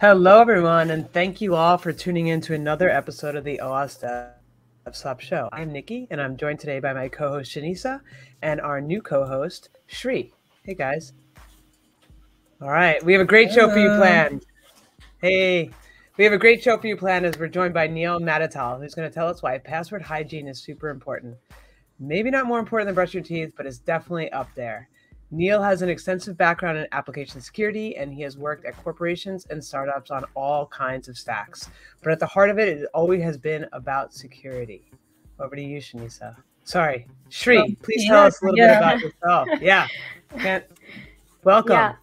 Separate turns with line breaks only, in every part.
Hello, everyone, and thank you all for tuning in to another episode of the OWASP DevSlop Show. I'm Nikki, and I'm joined today by my co-host Shanisa and our new co-host Shri. Hey, guys. All right, we have a great show for you planned. Hey, we have a great show for you planned as we're joined by Neil Matatall, who's going to tell us why password hygiene is super important. Maybe not more important than brushing your teeth, but it's definitely up there. Neil has an extensive background in application security, and he has worked at corporations and startups on all kinds of stacks. But at the heart of it, it always has been about security. Over to you, Shanisa. Sorry, Shri. Please tell us a little yeah. bit about yourself. Yeah, welcome. Yeah.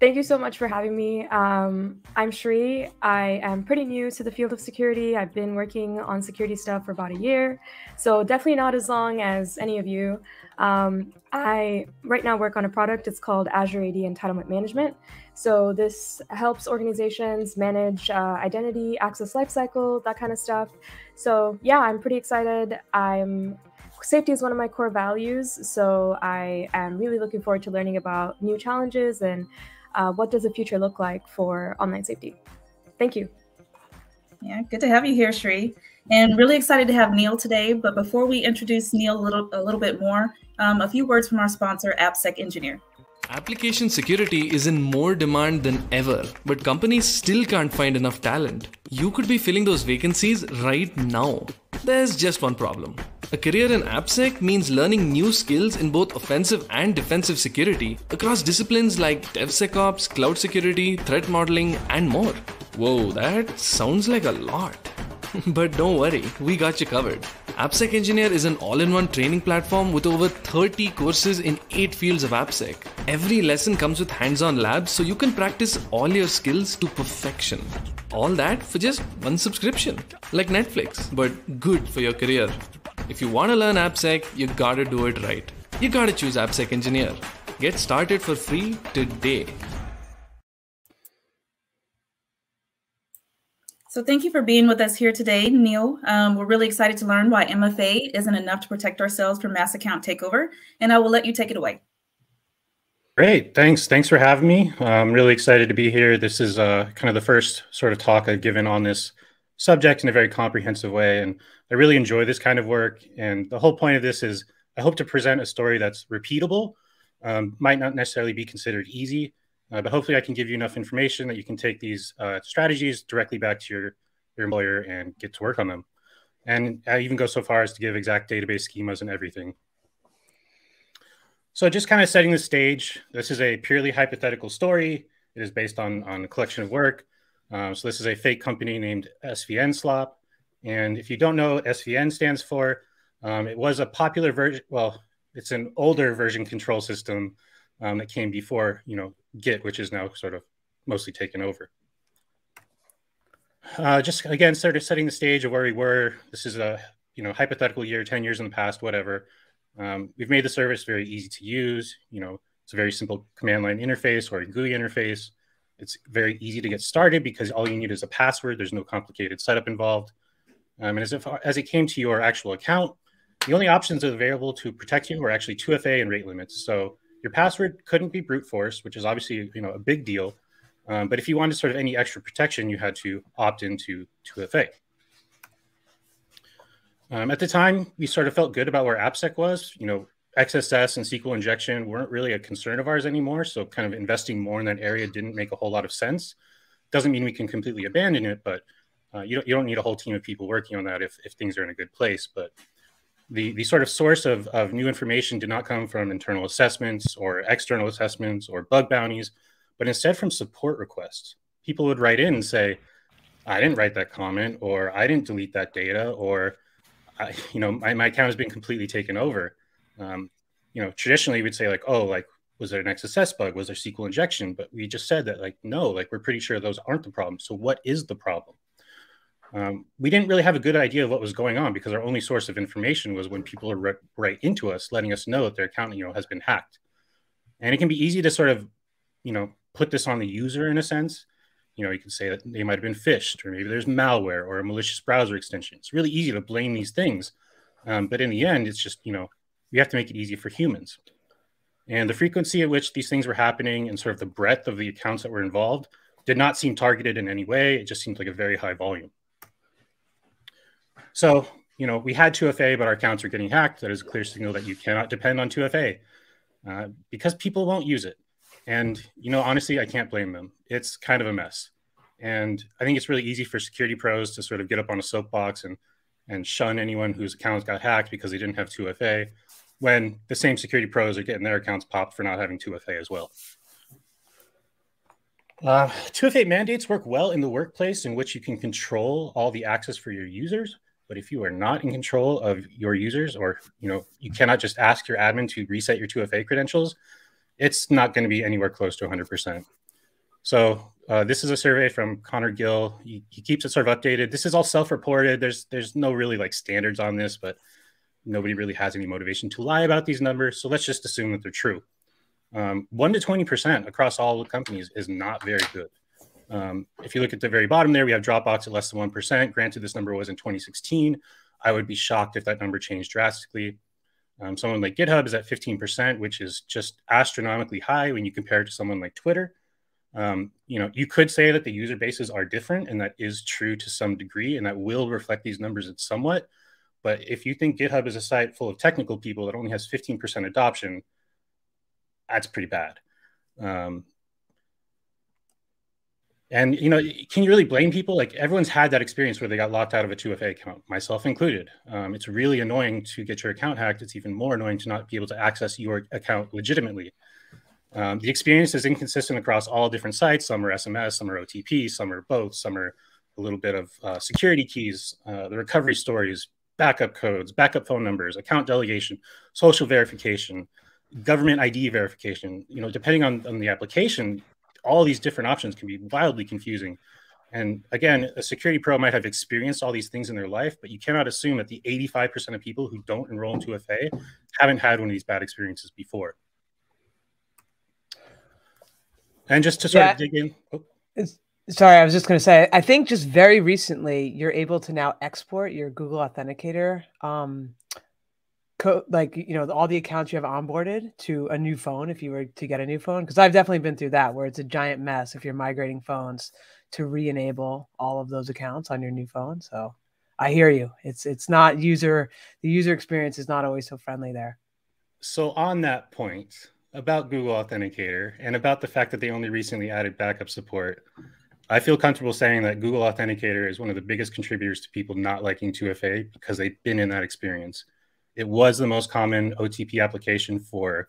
Thank you so much for having me. Um, I'm Shri. I am pretty new to the field of security. I've been working on security stuff for about a year, so definitely not as long as any of you. Um, I right now work on a product. It's called Azure AD Entitlement Management. So this helps organizations manage uh, identity, access lifecycle, that kind of stuff. So yeah, I'm pretty excited. I'm safety is one of my core values, so I am really looking forward to learning about new challenges and uh, what does the future look like for online safety? Thank you.
Yeah, good to have you here, Shri. And really excited to have Neil today. But before we introduce Neil a little, a little bit more, um, a few words from our sponsor, AppSec Engineer.
Application security is in more demand than ever, but companies still can't find enough talent. You could be filling those vacancies right now. There's just one problem. A career in AppSec means learning new skills in both offensive and defensive security across disciplines like DevSecOps, cloud security, threat modeling, and more. Whoa, that sounds like a lot. but don't worry, we got you covered. AppSec Engineer is an all in one training platform with over 30 courses in 8 fields of AppSec. Every lesson comes with hands on labs so you can practice all your skills to perfection. All that for just one subscription, like Netflix, but good for your career. If you want to learn AppSec, you gotta do it right. You gotta choose AppSec Engineer. Get started for free today.
So thank you for being with us here today, Neil. Um, we're really excited to learn why MFA isn't enough to protect ourselves from mass account takeover, and I will let you take it away.
Great, thanks. Thanks for having me. I'm really excited to be here. This is uh, kind of the first sort of talk I've given on this subject in a very comprehensive way, and I really enjoy this kind of work. And the whole point of this is I hope to present a story that's repeatable. Um, might not necessarily be considered easy, uh, but hopefully I can give you enough information that you can take these uh, strategies directly back to your, your employer and get to work on them. And I even go so far as to give exact database schemas and everything. So just kind of setting the stage, this is a purely hypothetical story. It is based on, on a collection of work. Um, so this is a fake company named SVN Slop. And if you don't know what SVN stands for, um, it was a popular version, well, it's an older version control system um, that came before, you know, Git, which is now sort of mostly taken over. Uh, just again, sort of setting the stage of where we were. This is a you know hypothetical year, ten years in the past, whatever. Um, we've made the service very easy to use. You know, it's a very simple command line interface or a GUI interface. It's very easy to get started because all you need is a password. There's no complicated setup involved. Um, and as, if, as it came to your actual account, the only options available to protect you were actually 2FA and rate limits. So your password couldn't be brute force, which is obviously you know a big deal. Um, but if you wanted sort of any extra protection, you had to opt into 2FA. Um, at the time, we sort of felt good about where AppSec was. You know, XSS and SQL injection weren't really a concern of ours anymore. So kind of investing more in that area didn't make a whole lot of sense. Doesn't mean we can completely abandon it, but uh, you, don't, you don't need a whole team of people working on that if, if things are in a good place. But the, the sort of source of, of new information did not come from internal assessments or external assessments or bug bounties, but instead from support requests. People would write in and say, I didn't write that comment, or I didn't delete that data, or, I, you know, my, my account has been completely taken over. Um, you know, traditionally we'd say like, oh, like, was there an XSS bug? Was there SQL injection? But we just said that like, no, like we're pretty sure those aren't the problem. So what is the problem? Um, we didn't really have a good idea of what was going on because our only source of information was when people are right into us, letting us know that their account, you know, has been hacked. And it can be easy to sort of, you know, put this on the user in a sense. You know, you can say that they might have been phished, or maybe there's malware or a malicious browser extension. It's really easy to blame these things, um, but in the end, it's just you know we have to make it easy for humans. And the frequency at which these things were happening and sort of the breadth of the accounts that were involved did not seem targeted in any way. It just seemed like a very high volume. So, you know, we had 2FA, but our accounts are getting hacked. That is a clear signal that you cannot depend on 2FA uh, because people won't use it. And, you know, honestly, I can't blame them. It's kind of a mess. And I think it's really easy for security pros to sort of get up on a soapbox and, and shun anyone whose accounts got hacked because they didn't have 2FA when the same security pros are getting their accounts popped for not having 2FA as well. Uh, 2FA mandates work well in the workplace in which you can control all the access for your users. But if you are not in control of your users, or you know, you cannot just ask your admin to reset your 2FA credentials, it's not going to be anywhere close to 100%. So uh, this is a survey from Connor Gill. He, he, keeps it sort of updated. This is all self-reported. There's there's no really like standards on this, but nobody really has any motivation to lie about these numbers. So let's just assume that they're true. Um, one to 20% across all the companies is not very good. Um, if you look at the very bottom there, we have Dropbox at less than 1%. Granted, this number was in 2016. I would be shocked if that number changed drastically. Um, someone like GitHub is at 15%, which is just astronomically high when you compare it to someone like Twitter. Um, you know, you could say that the user bases are different, and that is true to some degree, and that will reflect these numbers somewhat. But if you think GitHub is a site full of technical people that only has 15% adoption, that's pretty bad. Um, and you know, can you really blame people? Like everyone's had that experience where they got locked out of a 2FA account, myself included. Um, it's really annoying to get your account hacked. It's even more annoying to not be able to access your account legitimately. Um, the experience is inconsistent across all different sites. Some are SMS, some are OTP, some are both, some are a little bit of uh, security keys, uh, the recovery stories, backup codes, backup phone numbers, account delegation, social verification government ID verification. You know, depending on, on the application, all these different options can be wildly confusing. And again, a security pro might have experienced all these things in their life, but you cannot assume that the 85% of people who don't enroll in 2FA haven't had one of these bad experiences before. And just to sort yeah, of dig in. Oh.
Sorry, I was just going to say, I think just very recently, you're able to now export your Google Authenticator um, co- like you know all the accounts you have onboarded to a new phone if you were to get a new phone because i've definitely been through that where it's a giant mess if you're migrating phones to re-enable all of those accounts on your new phone so i hear you it's it's not user the user experience is not always so friendly there
so on that point about google authenticator and about the fact that they only recently added backup support I feel comfortable saying that Google Authenticator is one of the biggest contributors to people not liking 2FA because they've been in that experience. It was the most common OTP application for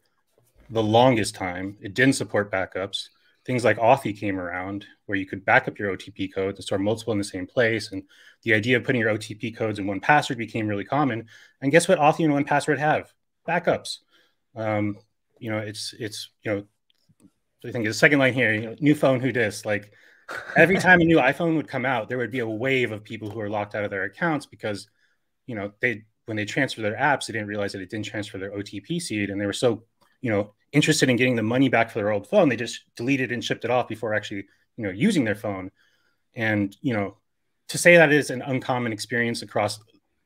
the longest time. It didn't support backups. Things like Authy came around where you could back up your OTP codes and store multiple in the same place. And the idea of putting your OTP codes in 1Password became really common. And guess what Authy and 1Password have? Backups. Um, you know, it's it's you know, I think the second line here, you know, new phone, who dis? Like every time a new iPhone would come out, there would be a wave of people who are locked out of their accounts because, you know, they when they transfer their apps, they didn't realize that it didn't transfer their OTP seed, and they were so you know interested in getting the money back for their old phone, they just deleted and shipped it off before actually you know using their phone. And you know, to say that is an uncommon experience across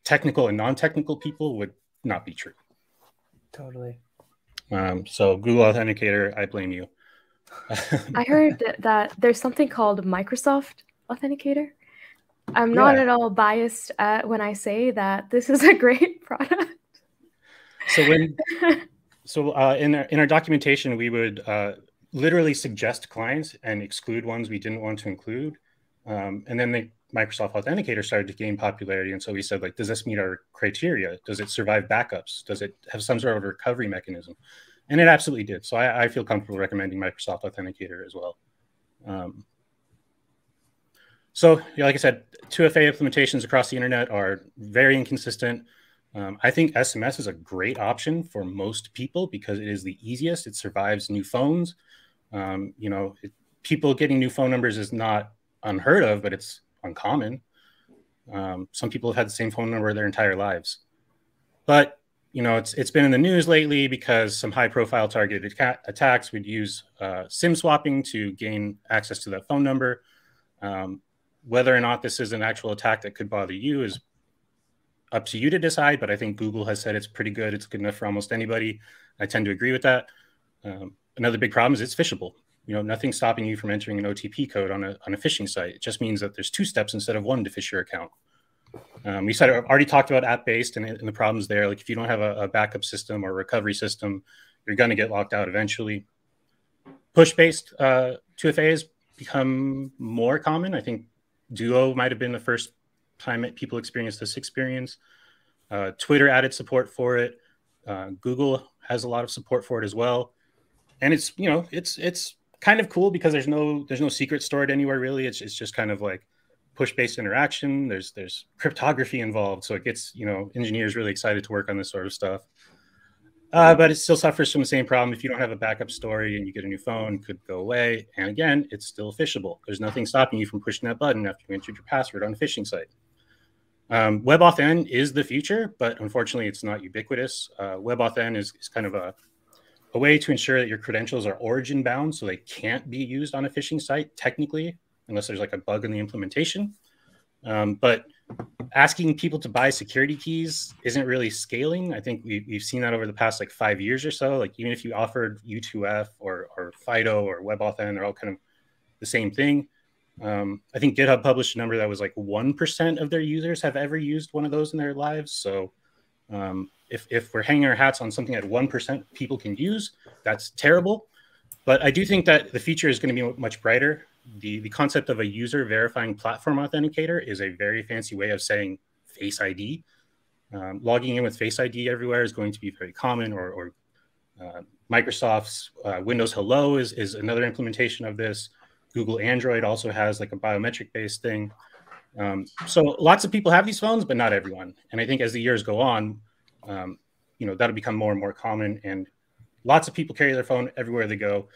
technical and non-technical people would not be true.
Totally.
Um, so Google Authenticator, I blame you.
I heard that, that there's something called Microsoft Authenticator I'm not yeah. at all biased at when I say that this is a great product.
So when so uh, in our, in our documentation, we would uh, literally suggest clients and exclude ones we didn't want to include, um, and then the Microsoft Authenticator started to gain popularity, and so we said like, does this meet our criteria? Does it survive backups? Does it have some sort of recovery mechanism? And it absolutely did. So I, I feel comfortable recommending Microsoft Authenticator as well. Um, so, like I said, 2FA implementations across the internet are very inconsistent. Um, I think SMS is a great option for most people because it is the easiest. It survives new phones. Um, you know, it, people getting new phone numbers is not unheard of, but it's uncommon. Um, some people have had the same phone number their entire lives. But you know, it's it's been in the news lately because some high-profile targeted attacks would use uh, SIM swapping to gain access to that phone number. Um, whether or not this is an actual attack that could bother you is up to you to decide. But I think Google has said it's pretty good. It's good enough for almost anybody. I tend to agree with that. Um, another big problem is it's phishable. you know, nothing's stopping you from entering an OTP code on a, on a phishing site. It just means that there's two steps instead of one to phish your account. Um, we said already talked about app-based and, and, the problems there. Like if you don't have a, a backup system or recovery system, you're going to get locked out eventually. Push-based uh, 2FAs become more common. I think Duo might have been the first time people experienced this experience. Uh, Twitter added support for it. Uh, Google has a lot of support for it as well. And it's you know it's it's kind of cool because there's no there's no secret stored anywhere really. It's it's just kind of like push based interaction. There's there's cryptography involved, so it gets you know engineers really excited to work on this sort of stuff. Uh, but it still suffers from the same problem. If you don't have a backup story and you get a new phone, could go away. And again, it's still phishable. There's nothing stopping you from pushing that button after you entered your password on a phishing site. Um, WebAuthn is the future, but unfortunately, it's not ubiquitous. Uh, WebAuthn is, is kind of a, a way to ensure that your credentials are origin bound, so they can't be used on a phishing site technically, unless there's like a bug in the implementation. Um, but asking people to buy security keys isn't really scaling. I think we, have seen that over the past like five years or so. Like even if you offered U2F or, or FIDO or WebAuthn, they're all kind of the same thing. Um, I think GitHub published a number that was like 1% of their users have ever used one of those in their lives. So um, if, if we're hanging our hats on something that 1% people can use, that's terrible. But I do think that the feature is going to be much brighter. The, the concept of a user verifying platform authenticator is a very fancy way of saying Face ID. Um, logging in with Face ID everywhere is going to be very common, or, or uh, Microsoft's uh, Windows Hello is, is another implementation of this. Google Android also has like a biometric based thing. Um, so lots of people have these phones, but not everyone. And I think as the years go on, um, you know, that'll become more and more common. And lots of people carry their phone everywhere they go.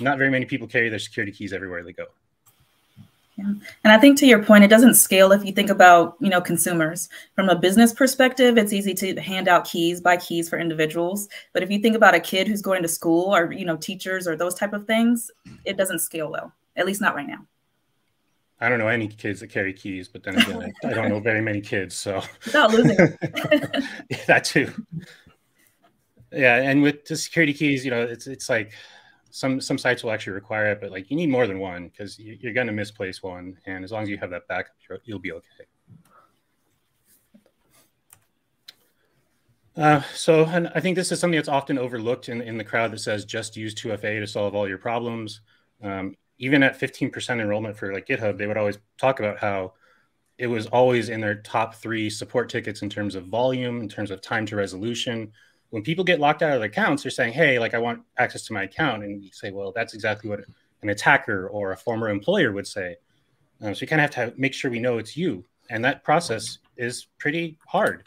Not very many people carry their security keys everywhere they go.
Yeah. And I think to your point, it doesn't scale if you think about, you know, consumers. From a business perspective, it's easy to hand out keys, buy keys for individuals. But if you think about a kid who's going to school or, you know, teachers or those type of things, it doesn't scale well at least not right now.
I don't know any kids that carry keys, but then again, I don't know very many kids, so
without losing
yeah, that too. Yeah, and with the security keys, you know, it's it's like some some sites will actually require it, but like you need more than one because you, are going to misplace one, and as long as you have that backup, you'll be okay. Uh, so, I think this is something that's often overlooked in, in the crowd that says just use 2FA to solve all your problems. Um, even at 15% enrollment for like GitHub, they would always talk about how it was always in their top three support tickets in terms of volume, in terms of time to resolution. When people get locked out of their accounts, they're saying, Hey, like I want access to my account. And you say, Well, that's exactly what an attacker or a former employer would say. Um, so you kind of have to make sure we know it's you. And that process is pretty hard.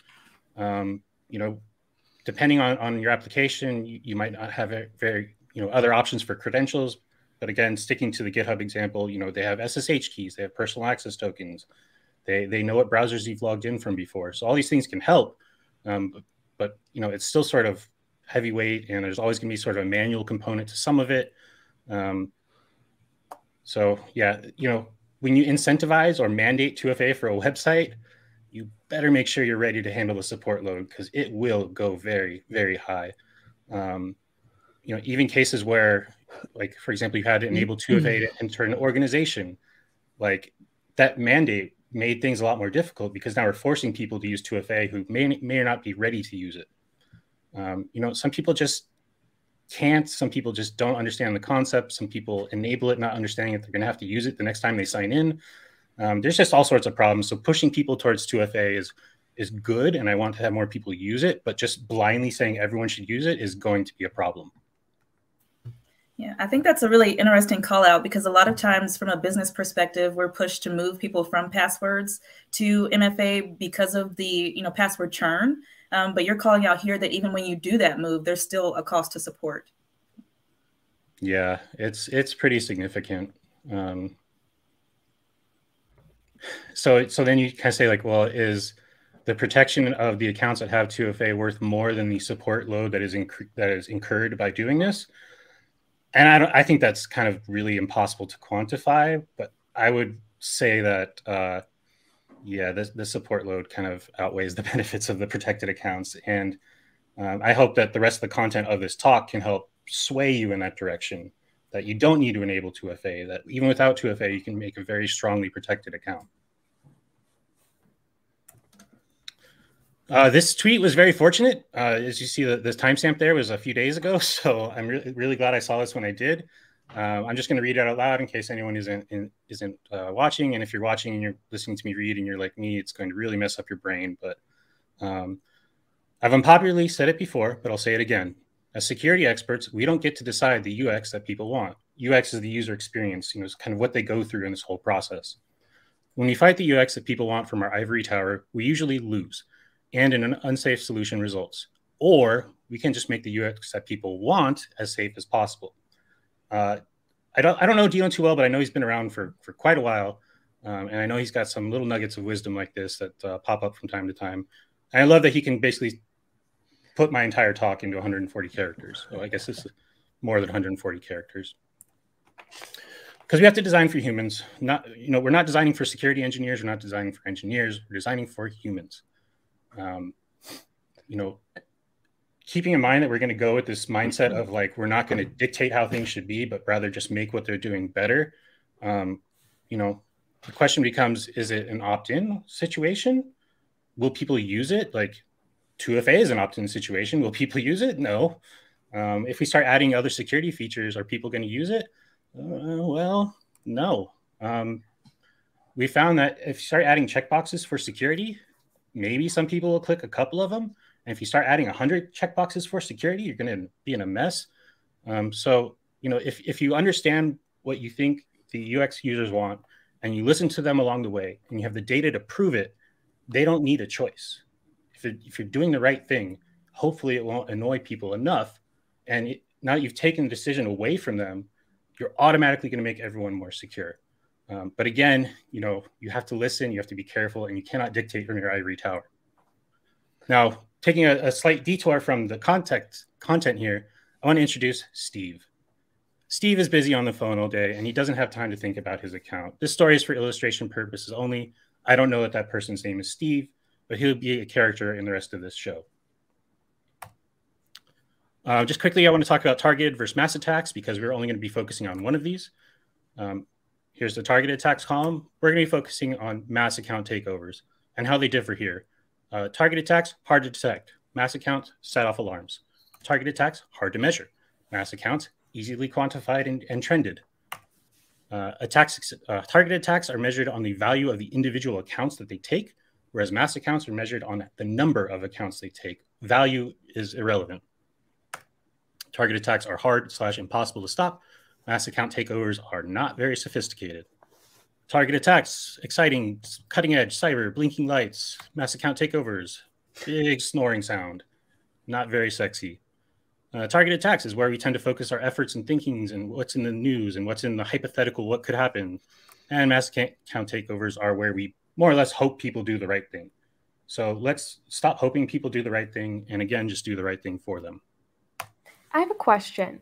Um, you know, depending on, on your application, you, you might not have very, very, you know, other options for credentials, but again, sticking to the GitHub example, you know, they have SSH keys, they have personal access tokens, they they know what browsers you've logged in from before. So all these things can help, um, but, you know, it's still sort of heavyweight, and there's always going to be sort of a manual component to some of it. Um, so yeah, you know, when you incentivize or mandate 2FA for a website, you better make sure you're ready to handle the support load because it will go very, very high. Um, you know, even cases where like for example you had to enable 2FA to enter an organization like that mandate made things a lot more difficult because now we're forcing people to use 2FA who may, may or not be ready to use it. Um, you know some people just can't some people just don't understand the concept some people enable it not understanding that they're going to have to use it the next time they sign in. Um, there's just all sorts of problems. So pushing people towards 2FA is is good and i want to have more people use it but just blindly saying everyone should use it is going to be a problem
yeah, I think that's a really interesting call out because a lot of times, from a business perspective, we're pushed to move people from passwords to MFA because of the you know password churn. Um, but you're calling out here that even when you do that move, there's still a cost to support.
Yeah, it's it's pretty significant. Um, so so then you kind of say like, well, is the protection of the accounts that have 2FA worth more than the support load that is inc- that is incurred by doing this? And I don't, I think that's kind of really impossible to quantify, but I would say that uh, yeah, the, the support load kind of outweighs the benefits of the protected accounts, and um, I hope that the rest of the content of this talk can help sway you in that direction. that you don't need to enable 2FA, that even without 2FA, you can make a very strongly protected account. Uh, this tweet was very fortunate. Uh, as you see, the, the timestamp there was a few days ago. So I'm really, really glad I saw this when I did. Uh, I'm just going to read it out loud in case anyone isn't in, isn't uh, watching. And if you're watching and you're listening to me read and you're like me, it's going to really mess up your brain. But um, I've unpopularly said it before, but I'll say it again. As security experts, we don't get to decide the UX that people want. UX is the user experience. You know, it's kind of what they go through in this whole process. When we fight the UX that people want from our ivory tower, we usually lose and in an unsafe solution results. Or we can just make the UX that people want as safe as possible. Uh, I don't I don't know Dion too well, but I know he's been around for for quite a while, um, and I know he's got some little nuggets of wisdom like this that uh, pop up from time to time. And I love that he can basically put my entire talk into 140 characters. So I guess this is more than 140 characters. Because we have to design for humans. Not you know we're not designing for security engineers. We're not designing for engineers. We're designing for humans. Um, you know, keeping in mind that we're going to go with this mindset of like we're not going to dictate how things should be, but rather just make what they're doing better. Um, you know, the question becomes: Is it an opt-in situation? Will people use it? Like 2FA is an opt-in situation. Will people use it? No. Um, if we start adding other security features, are people going to use it? Uh, well, no. Um, we found that if you start adding checkboxes for security, maybe some people will click a couple of them. And if you start adding 100 checkboxes for security, you're going to be in a mess. Um, so, you know, if, if you understand what you think the UX users want and you listen to them along the way and you have the data to prove it, they don't need a choice. If, it, if you're doing the right thing, hopefully it won't annoy people enough. And it, now that you've taken the decision away from them, you're automatically going to make everyone more secure. Um, but again, you know, you have to listen, you have to be careful, and you cannot dictate from your ivory tower. Now, taking a, a slight detour from the context content here, I want to introduce Steve. Steve is busy on the phone all day and he doesn't have time to think about his account. This story is for illustration purposes only. I don't know that that person's name is Steve, but he'll be a character in the rest of this show. Uh, just quickly, I want to talk about targeted versus mass attacks because we're only going to be focusing on one of these. Um, here's the targeted attacks column. We're going to be focusing on mass account takeovers and how they differ here. Uh, target attacks, hard to detect. Mass accounts, set off alarms. Target attacks, hard to measure. Mass accounts, easily quantified and, and trended. Uh, attacks, uh, target attacks are measured on the value of the individual accounts that they take, whereas mass accounts are measured on the number of accounts they take. Value is irrelevant. Target attacks are hard slash impossible to stop. Mass account takeovers are not very sophisticated. Target attacks, exciting, cutting edge, cyber, blinking lights, mass account takeovers, big snoring sound, not very sexy. Uh, target attacks is where we tend to focus our efforts and thinkings and what's in the news and what's in the hypothetical, what could happen. And mass account takeovers are where we more or less hope people do the right thing. So let's stop hoping people do the right thing and again, just do the right thing for them.
I have a question.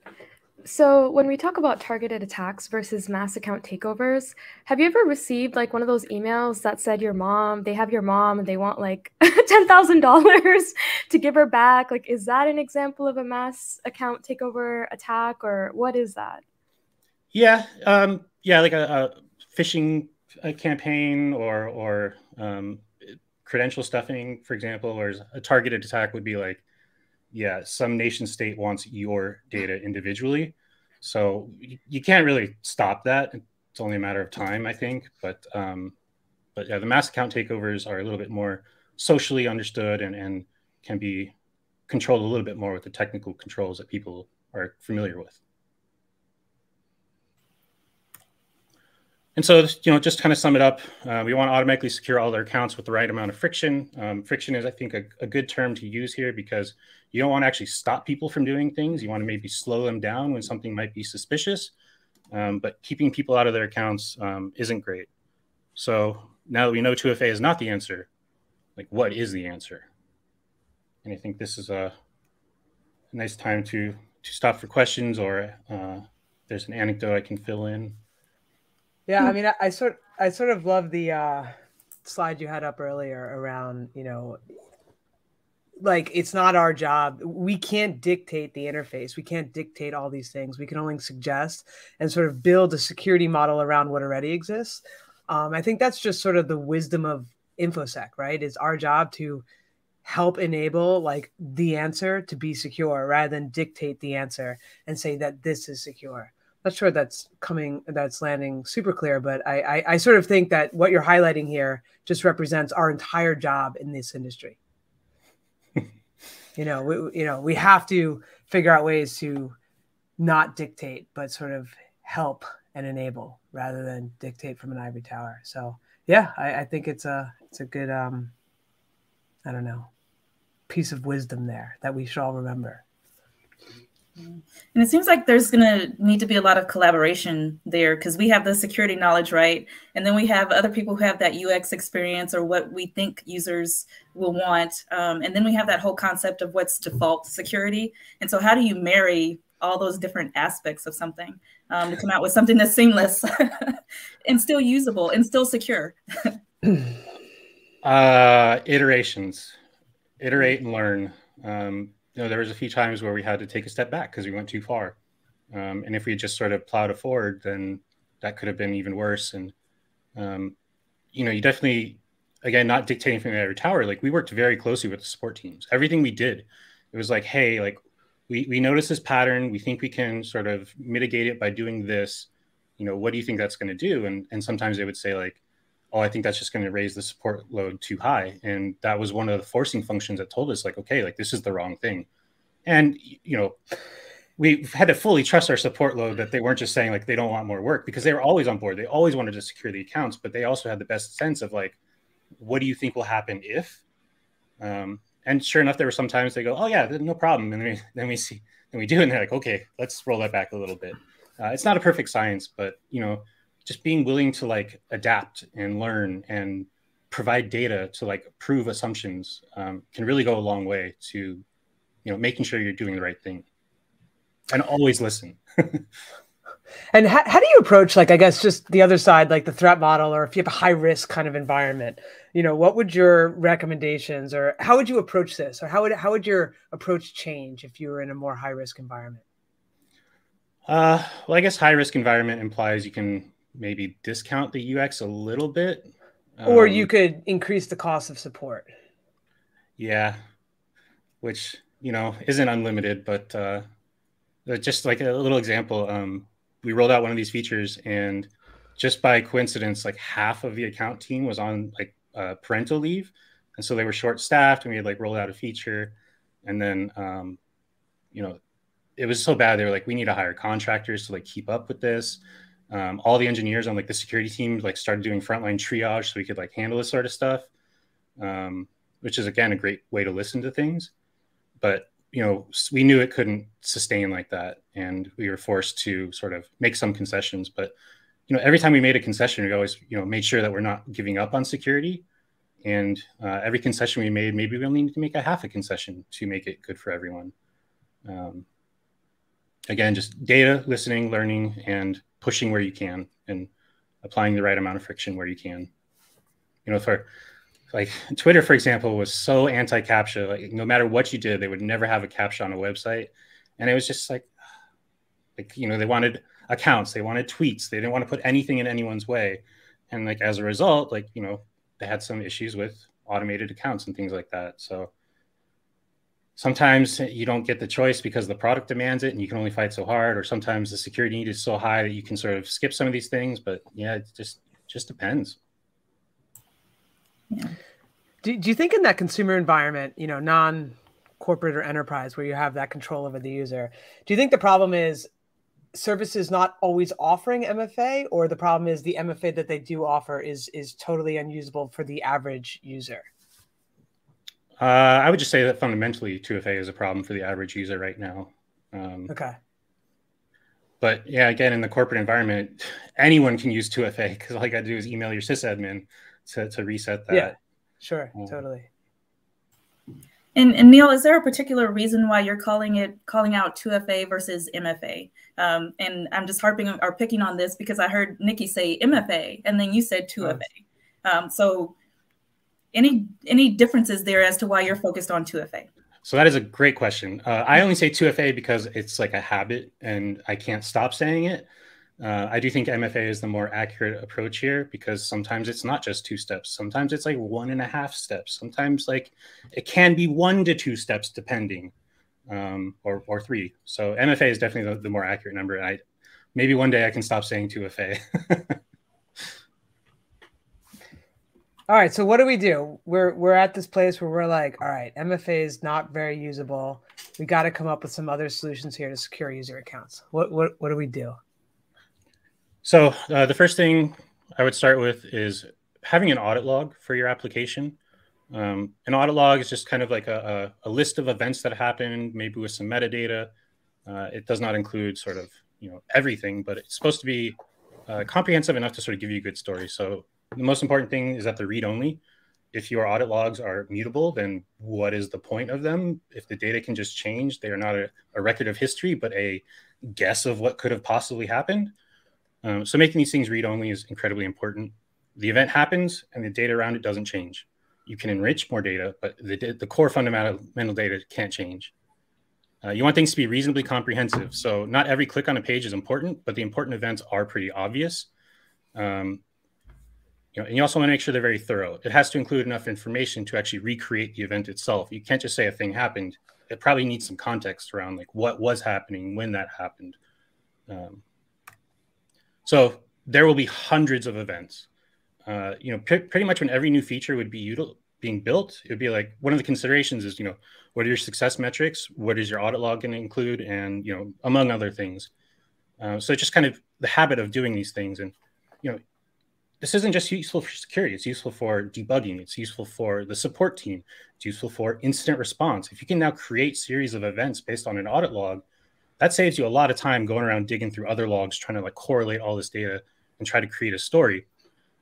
So, when we talk about targeted attacks versus mass account takeovers, have you ever received like one of those emails that said your mom, they have your mom and they want like $10,000 to give her back? Like, is that an example of a mass account takeover attack or what is that?
Yeah. Um, yeah, like a, a phishing uh, campaign or, or um, credential stuffing, for example, or a targeted attack would be like, yeah, some nation state wants your data individually. So you can't really stop that. It's only a matter of time, I think. But um, but yeah, the mass account takeovers are a little bit more socially understood and, and can be controlled a little bit more with the technical controls that people are familiar with. And so, you know, just kind of sum it up, uh, we want to automatically secure all their accounts with the right amount of friction. Um, friction is, I think, a, a, good term to use here because you don't want to actually stop people from doing things. You want to maybe slow them down when something might be suspicious. Um, but keeping people out of their accounts um, isn't great. So now that we know 2FA is not the answer, like what is the answer? And I think this is a, nice time to to stop for questions or uh, there's an anecdote I can fill in.
Yeah, I hmm. mean, I, I sort I sort of love the uh, slide you had up earlier around you know like it's not our job. We can't dictate the interface. We can't dictate all these things. We can only suggest and sort of build a security model around what already exists. Um, I think that's just sort of the wisdom of infosec, right? It's our job to help enable like the answer to be secure rather than dictate the answer and say that this is secure. Not sure that's coming, that's landing super clear, but I, I, I sort of think that what you're highlighting here just represents our entire job in this industry. you know, we, you know, we have to figure out ways to not dictate, but sort of help and enable rather than dictate from an ivory tower. So yeah, I, I think it's a it's a good um I don't know piece of wisdom there that we should all remember.
And it seems like there's going to need to be a lot of collaboration there because we have the security knowledge, right? And then we have other people who have that UX experience or what we think users will want. Um, and then we have that whole concept of what's default security. And so, how do you marry all those different aspects of something um, to come out with something that's seamless and still usable and still secure?
uh, iterations iterate and learn. Um, you know, there was a few times where we had to take a step back because we went too far. Um, and if we just sort of plowed it forward, then that could have been even worse. And, um, you know, you definitely, again, not dictating from the tower, like we worked very closely with the support teams. Everything we did, it was like, hey, like we, we notice this pattern. We think we can sort of mitigate it by doing this. You know, what do you think that's going to do? And, and sometimes they would say like, oh, I think that's just going to raise the support load too high. And that was one of the forcing functions that told us, like, okay, like this is the wrong thing. And, you know, we had to fully trust our support load that they weren't just saying like they don't want more work because they were always on board. They always wanted to secure the accounts, but they also had the best sense of like, what do you think will happen if? Um, and sure enough, there were some times they go, oh yeah, no problem. And then we, then we see, and we do, and they're like, okay, let's roll that back a little bit. Uh, it's not a perfect science, but you know, just being willing to like adapt and learn and provide data to like prove assumptions um, can really go a long way to you know making sure you're doing the right thing and always listen.
And how, how do you approach like i guess just the other side like the threat model or if you have a high risk kind of environment you know what would your recommendations or how would you approach this? Or how would how would your approach change if you were in a more high risk environment?
Uh, well i guess high risk environment implies you can maybe discount the UX a little bit.
Or um, you could increase the cost of support.
Yeah, which you know isn't unlimited, but uh, just like a little example, um, we rolled out one of these features, and just by coincidence, like half of the account team was on like uh, parental leave, and so they were short staffed, and we had like rolled out a feature, and then um, you know it was so bad they were like we need to hire contractors to like keep up with this um, all the engineers on like the security team like started doing frontline triage so we could like handle this sort of stuff um, which is again a great way to listen to things. But you know we knew it couldn't sustain like that and we were forced to sort of make some concessions. But you know every time we made a concession we always you know made sure that we're not giving up on security. And uh, every concession we made maybe we only need to make a half a concession to make it good for everyone. Um, again just data listening learning and pushing where you can and applying the right amount of friction where you can. You know, for like Twitter, for example, was so anti-captcha. Like no matter what you did, they would never have a captcha on a website, and it was just like, like you know, they wanted accounts, they wanted tweets, they didn't want to put anything in anyone's way, and like as a result, like you know, they had some issues with automated accounts and things like that. So sometimes you don't get the choice because the product demands it and you can only fight so hard or sometimes the security need is so high that you can sort of skip some of these things but yeah it just just depends
yeah. do, do you think in that consumer environment you know non corporate or enterprise where you have that control over the user do you think the problem is services not always offering mfa or the problem is the mfa that they do offer is is totally unusable for the average user
uh, I would just say that fundamentally 2FA is a problem for the average user right now. Um,
okay.
But yeah, again, in the corporate environment, anyone can use 2FA because all you got to do is email your sysadmin to, to reset that.
Yeah, sure, um, totally.
And, and, Neil, is there a particular reason why you're calling it calling out 2FA versus MFA? Um, and I'm just harping or picking on this because I heard Nikki say MFA and then you said 2FA. Um, so any any differences there as to why you're focused on 2FA?
So that is a great question. Uh, I only say 2FA because it's like a habit and I can't stop saying it. Uh, I do think MFA is the more accurate approach here because sometimes it's not just two steps. Sometimes it's like one and a half steps. Sometimes like it can be one to two steps depending, um, or or three. So MFA is definitely the, the more accurate number. I maybe one day I can stop saying 2FA.
all right. So what do we do? We're we're at this place where we're like, all right, MFA is not very usable. We got to come up with some other solutions here to secure user accounts. What what what do we do?
So uh, the first thing I would start with is having an audit log for your application. Um, an audit log is just kind of like a, a, a, list of events that happened, maybe with some metadata. Uh, it does not include sort of you know everything, but it's supposed to be uh, comprehensive enough to sort of give you a good story. So the most important thing is that the read only. If your audit logs are mutable, then what is the point of them? If the data can just change, they are not a, a record of history, but a guess of what could have possibly happened. Um, so making these things read only is incredibly important. The event happens and the data around it doesn't change. You can enrich more data, but the, the core fundamental data can't change. Uh, you want things to be reasonably comprehensive. So not every click on a page is important, but the important events are pretty obvious. Um, know, and you also want to make sure they're very thorough. It has to include enough information to actually recreate the event itself. You can't just say a thing happened. It probably needs some context around like what was happening, when that happened. Um, so there will be hundreds of events. Uh, you know, pretty much when every new feature would be util- being built, it would be like one of the considerations is, you know, what are your success metrics? What is your audit log going to include? And, you know, among other things. Uh, so it's just kind of the habit of doing these things. And, you know, this isn't just useful for security. It's useful for debugging. It's useful for the support team. It's useful for incident response. If you can now create series of events based on an audit log, that saves you a lot of time going around digging through other logs, trying to like correlate all this data and try to create a story.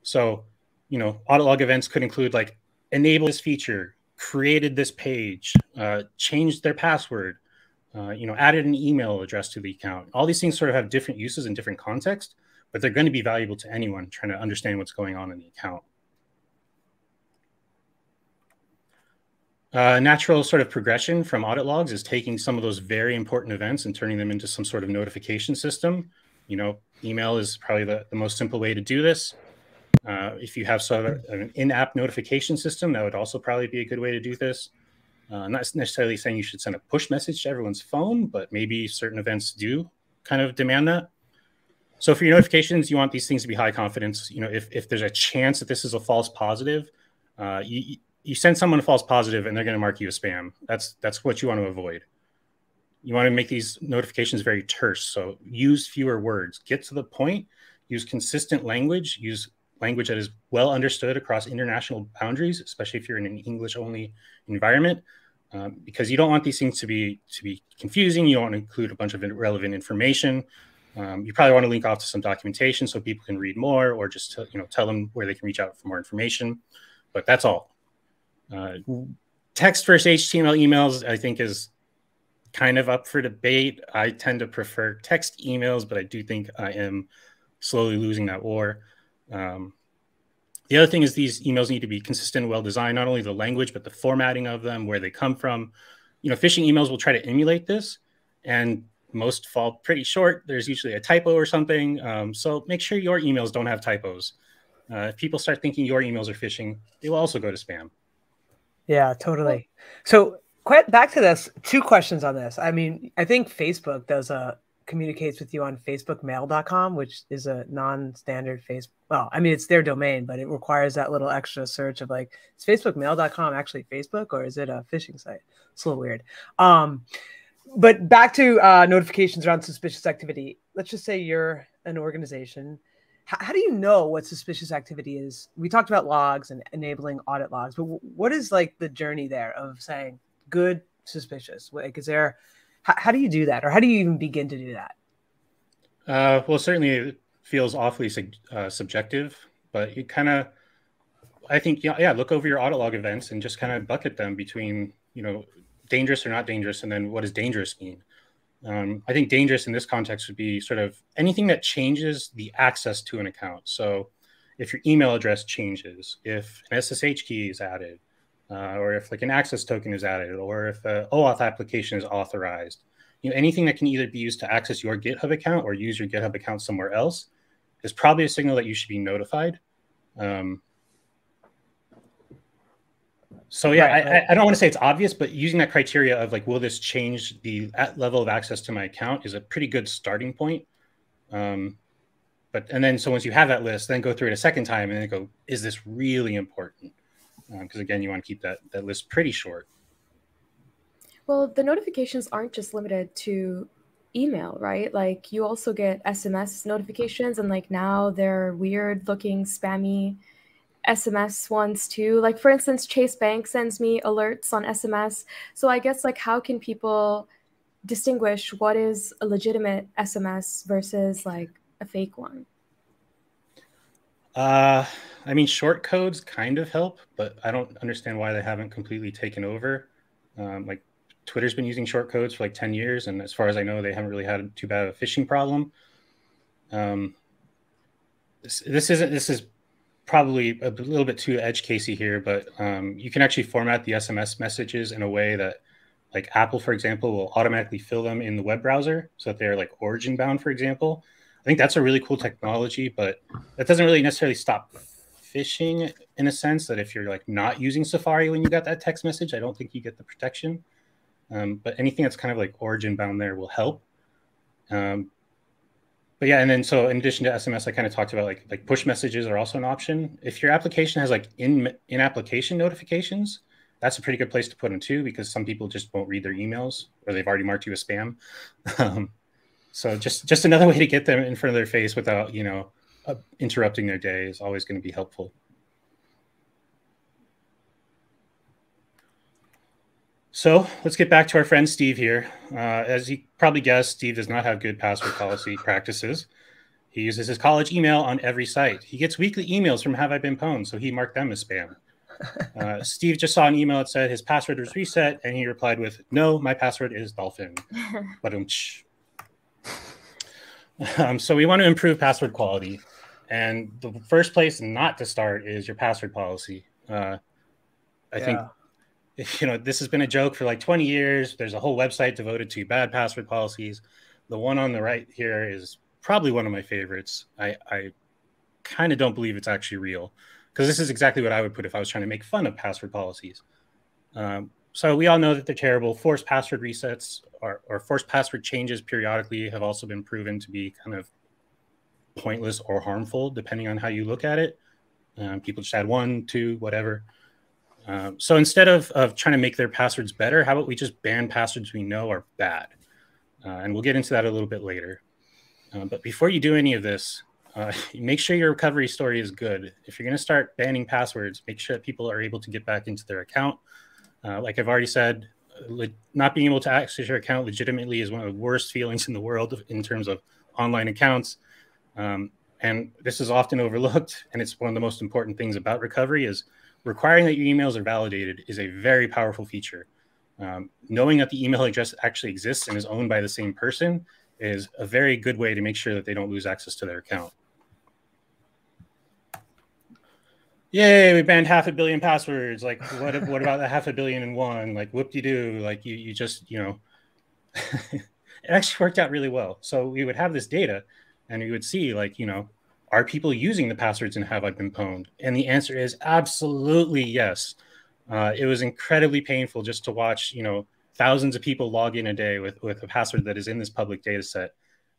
So, you know, audit log events could include like enable this feature, created this page, uh, changed their password, uh, you know, added an email address to the account. All these things sort of have different uses in different contexts, but they're going to be valuable to anyone trying to understand what's going on in the account. Uh, natural sort of progression from audit logs is taking some of those very important events and turning them into some sort of notification system. You know, email is probably the, the most simple way to do this. Uh, if you have sort of an in-app notification system, that would also probably be a good way to do this. Uh, not necessarily saying you should send a push message to everyone's phone, but maybe certain events do kind of demand that. So for your notifications, you want these things to be high confidence. You know, if, if there's a chance that this is a false positive, uh, you, you send someone a false positive and they're going to mark you a spam. That's that's what you want to avoid. You want to make these notifications very terse. So use fewer words, get to the point, use consistent language, use language that is well understood across international boundaries, especially if you're in an English only environment, um, because you don't want these things to be to be confusing. You don't want to include a bunch of irrelevant information. Um, you probably want to link off to some documentation so people can read more, or just to, you know tell them where they can reach out for more information. But that's all. Uh, text versus HTML emails, I think, is kind of up for debate. I tend to prefer text emails, but I do think I am slowly losing that war. Um, the other thing is these emails need to be consistent well designed, not only the language, but the formatting of them, where they come from. You know, phishing emails will try to emulate this, and most fall pretty short. There's usually a typo or something. Um, so make sure your emails don't have typos. Uh, if people start thinking your emails are phishing, they will also go to spam.
Yeah, totally. So quite back to this, two questions on this. I mean, I think Facebook does a communicates with you on facebookmail.com, which is a non-standard face. Well, I mean, it's their domain, but it requires that little extra search of like, is facebookmail.com actually Facebook or is it a phishing site? It's a little weird. Um, but back to uh, notifications around suspicious activity. Let's just say you're an organization how, how do you know what suspicious activity is? We talked about logs and enabling audit logs, but what is like the journey there of saying good, suspicious? Like, is there, how, how do you do that? Or how do you even begin to do that?
Uh, well, certainly it feels awfully uh, subjective, but you kind of, I think, yeah, yeah, look over your audit log events and just kind of bucket them between, you know, dangerous or not dangerous, and then what does dangerous mean? Um, I think dangerous in this context would be sort of anything that changes the access to an account. So if your email address changes, if an SSH key is added, uh, or if like an access token is added, or if a OAuth application is authorized, you know, anything that can either be used to access your GitHub account or use your GitHub account somewhere else is probably a signal that you should be notified. Um, so yeah, right, I, I, don't want to say it's obvious, but using that criteria of like, will this change the level of access to my account is a pretty good starting point. Um, but and then so once you have that list, then go through it a second time and then go, is this really important? Because um, again, you want to keep that that list pretty short.
Well, the notifications aren't just limited to email, right? Like you also get SMS notifications, and like now they're weird looking spammy SMS ones too. Like for instance, Chase Bank sends me alerts on SMS. So I guess like how can people distinguish what is a legitimate SMS versus like a fake one?
Uh, I mean, short codes kind of help, but I don't understand why they haven't completely taken over. Um, like Twitter's been using short codes for like 10 years, and as far as I know, they haven't really had too bad of a phishing problem. Um, this, this isn't this is probably a little bit too edge casey here, but um, you can actually format the SMS messages in a way that, like Apple, for example, will automatically fill them in the web browser so that they're like origin bound, for example. I think that's a really cool technology, but that doesn't really necessarily stop phishing in a sense that if you're like not using Safari when you got that text message, I don't think you get the protection. Um, but anything that's kind of like origin bound there will help. Um, but yeah, and then so in addition to SMS, I kind of talked about like like push messages are also an option. If your application has like in in application notifications, that's a pretty good place to put them too, because some people just won't read their emails or they've already marked you as spam. Um, so just just another way to get them in front of their face without you know uh, interrupting their day is always going to be helpful. So let's get back to our friend Steve here. Uh, as you probably guessed, Steve does not have good password policy practices. He uses his college email on every site. He gets weekly emails from Have I Been Pwned, so he marked them as spam. Uh, Steve just saw an email that said his password was reset, and he replied with, "No, my password is dolphin." but um, so we want to improve password quality, and the first place not to start is your password policy. Uh, I yeah. think you know this has been a joke for like 20 years. There's a whole website devoted to bad password policies. The one on the right here is probably one of my favorites. I i kind of don't believe it's actually real because this is exactly what i would put if i was trying to make fun of password policies. Um, so we all know that they're terrible. Forced password resets or, or forced password changes periodically have also been proven to be kind of pointless or harmful depending on how you look at it. Um, people just add one two whatever um, so instead of, of trying to make their passwords better, how about we just ban passwords we know are bad? Uh, and we'll get into that a little bit later. Uh, but before you do any of this, uh, make sure your recovery story is good. If you're going to start banning passwords, make sure that people are able to get back into their account. Uh, like I've already said, not being able to access your account legitimately is one of the worst feelings in the world in terms of online accounts. Um, and this is often overlooked, and it's one of the most important things about recovery is requiring that your emails are validated is a very powerful feature. Um, knowing that the email address actually exists and is owned by the same person is a very good way to make sure that they don't lose access to their account. Yay, we banned half a billion passwords. Like, what, what about the half a billion and one? Like, whoop de doo. Like, you, you just, you know, it actually worked out really well. So we would have this data and we would see, like, you know, are people using the passwords and have I been pwned? And the answer is absolutely yes. Uh, it was incredibly painful just to watch, you know, thousands of people log in a day with, with a password that is in this public data set.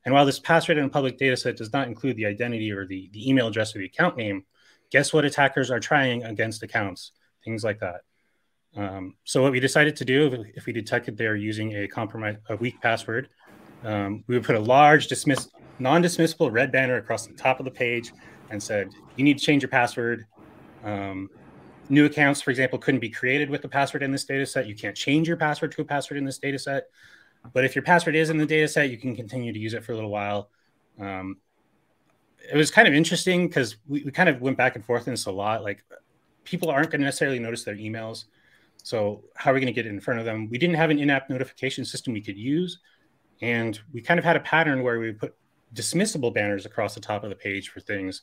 And while this password in a public data set does not include the identity or the, the email address or the account name, guess what attackers are trying against accounts? Things like that. Um, so what we decided to do, if we detected they're using a compromise, a weak password, um, we would put a large dismiss non-dismissible red banner across the top of the page and said, you need to change your password. Um, new accounts, for example, couldn't be created with the password in this data set. You can't change your password to a password in this data set. But if your password is in the data set, you can continue to use it for a little while. Um, it was kind of interesting because we, we kind of went back and forth in this a lot. Like people aren't going to necessarily notice their emails. So how are we going to get it in front of them? We didn't have an in-app notification system we could use. And we kind of had a pattern where we put dismissible banners across the top of the page for things.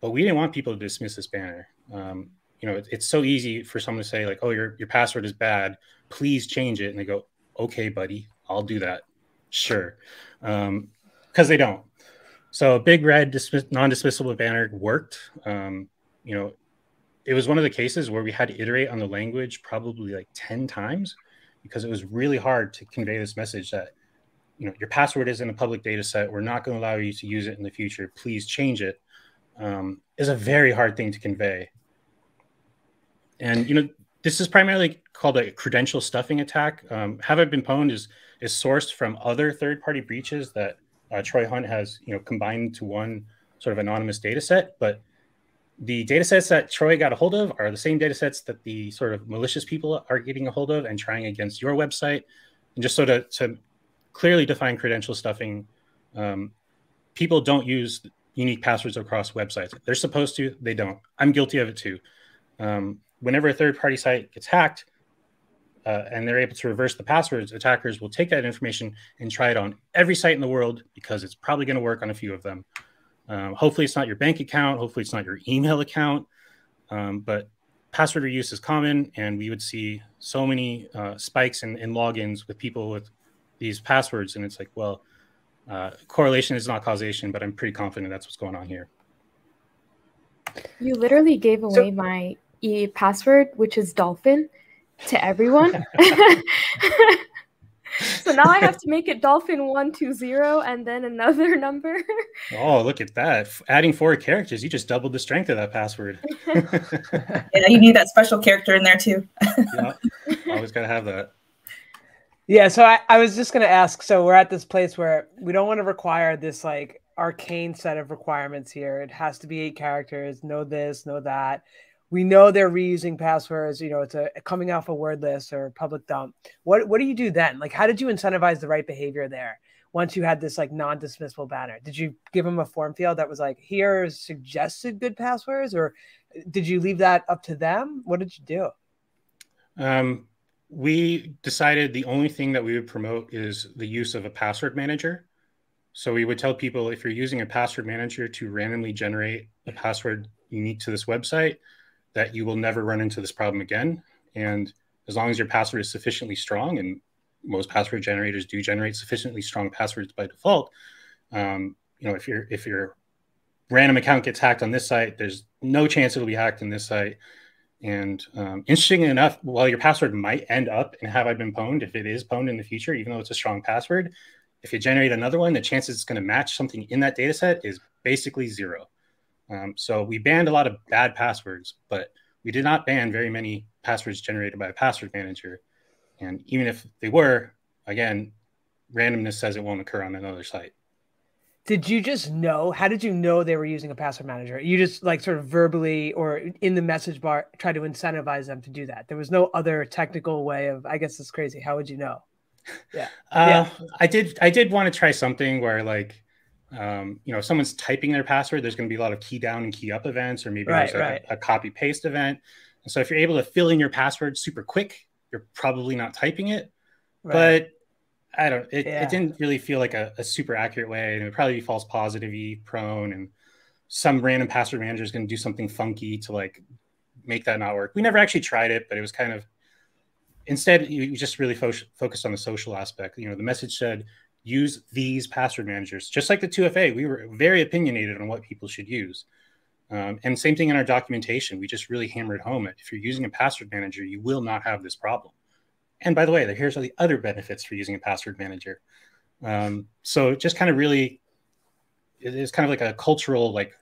but we didn't want people to dismiss this banner. Um, you know, it, it's so easy for someone to say like, "Oh, your your password is bad. Please change it," and they go, "Okay, buddy, I'll do that." Sure, because um, they don't. So a big red dismiss- non-dismissible banner worked. Um, you know, it was one of the cases where we had to iterate on the language probably like 10 times because it was really hard to convey this message that you know your password is in a public data set. We're not going to allow you to use it in the future. Please change it um, is a very hard thing to convey. And you know this is primarily called a credential stuffing attack. Um, have i been pwned is is sourced from other third party breaches that uh, troy hunt has you know combined to one sort of anonymous data set but the data sets that Troy got a hold of are the same data sets that the sort of malicious people are getting a hold of and trying against your website. And just so of to clearly define credential stuffing, um, people don't use unique passwords across websites. They're supposed to, they don't. I'm guilty of it too. Um, whenever a third party site gets hacked uh, and they're able to reverse the passwords, attackers will take that information and try it on every site in the world because it's probably going to work on a few of them. Um, hopefully, it's not your bank account. Hopefully, it's not your email account. Um, but password reuse is common, and we would see so many uh, spikes in, in, logins with people with these passwords. And it's like, well, uh, correlation is not causation, but I'm pretty confident that's what's going on here.
You literally gave away so, my e password, which is dolphin, to everyone. so now I have to make it dolphin one two zero and then another number.
oh, look at that! Adding four characters, you just doubled the strength of that password.
yeah, you need that special character in there too.
yeah, always gotta have that.
Yeah, so I, I was just gonna ask. So we're at this place where we don't want to require this like arcane set of requirements here. It has to be eight characters. Know this, know that we know they're reusing passwords. You know, it's a coming off a word list or public dump. What what do you do then? Like, how did you incentivize the right behavior there? Once you had this like non-dismissible banner, did you give them a form field that was like, here's suggested good passwords, or did you leave that up to them? What did you do?
Um, we decided the only thing that we would promote is the use of a password manager. So we would tell people if you're using a password manager to randomly generate a password unique to this website, that you will never run into this problem again. And as long as your password is sufficiently strong, and most password generators do generate sufficiently strong passwords by default, um, you know, if your if your random account gets hacked on this site, there's no chance it'll be hacked in this site. And um, enough, while your password might end up and have I been pwned, if it is pwned in the future, even though it's a strong password, if you generate another one, the chances it's going to match something in that data set is basically zero. Um, so we banned a lot of bad passwords, but we did not ban very many passwords generated by a password manager. And even if they were, again, randomness says it won't occur on another site.
Did you just know? How did you know they were using a password manager? You just like sort of verbally or in the message bar try to incentivize them to do that. There was no other technical way of. I guess it's crazy. How would you know?
Yeah, uh, yeah. I did. I did want to try something where like um, you know, if someone's typing their password, there's going to be a lot of key down and key up events, or maybe right, there's a, right. a, copy paste event. And so if you're able to fill in your password super quick, you're probably not typing it. Right. But I don't, it, yeah. it didn't really feel like a, a, super accurate way. And it would probably be false positive prone. And some random password manager is going to do something funky to like make that not work. We never actually tried it, but it was kind of, instead, you just really fo- focused on the social aspect. You know, the message said, use these password managers. Just like the 2FA, we were very opinionated on what people should use. Um, and same thing in our documentation. We just really hammered home it. If you're using a password manager, you will not have this problem. And by the way, here's all the other benefits for using a password manager. Um, so just kind of really, it is kind of like a cultural like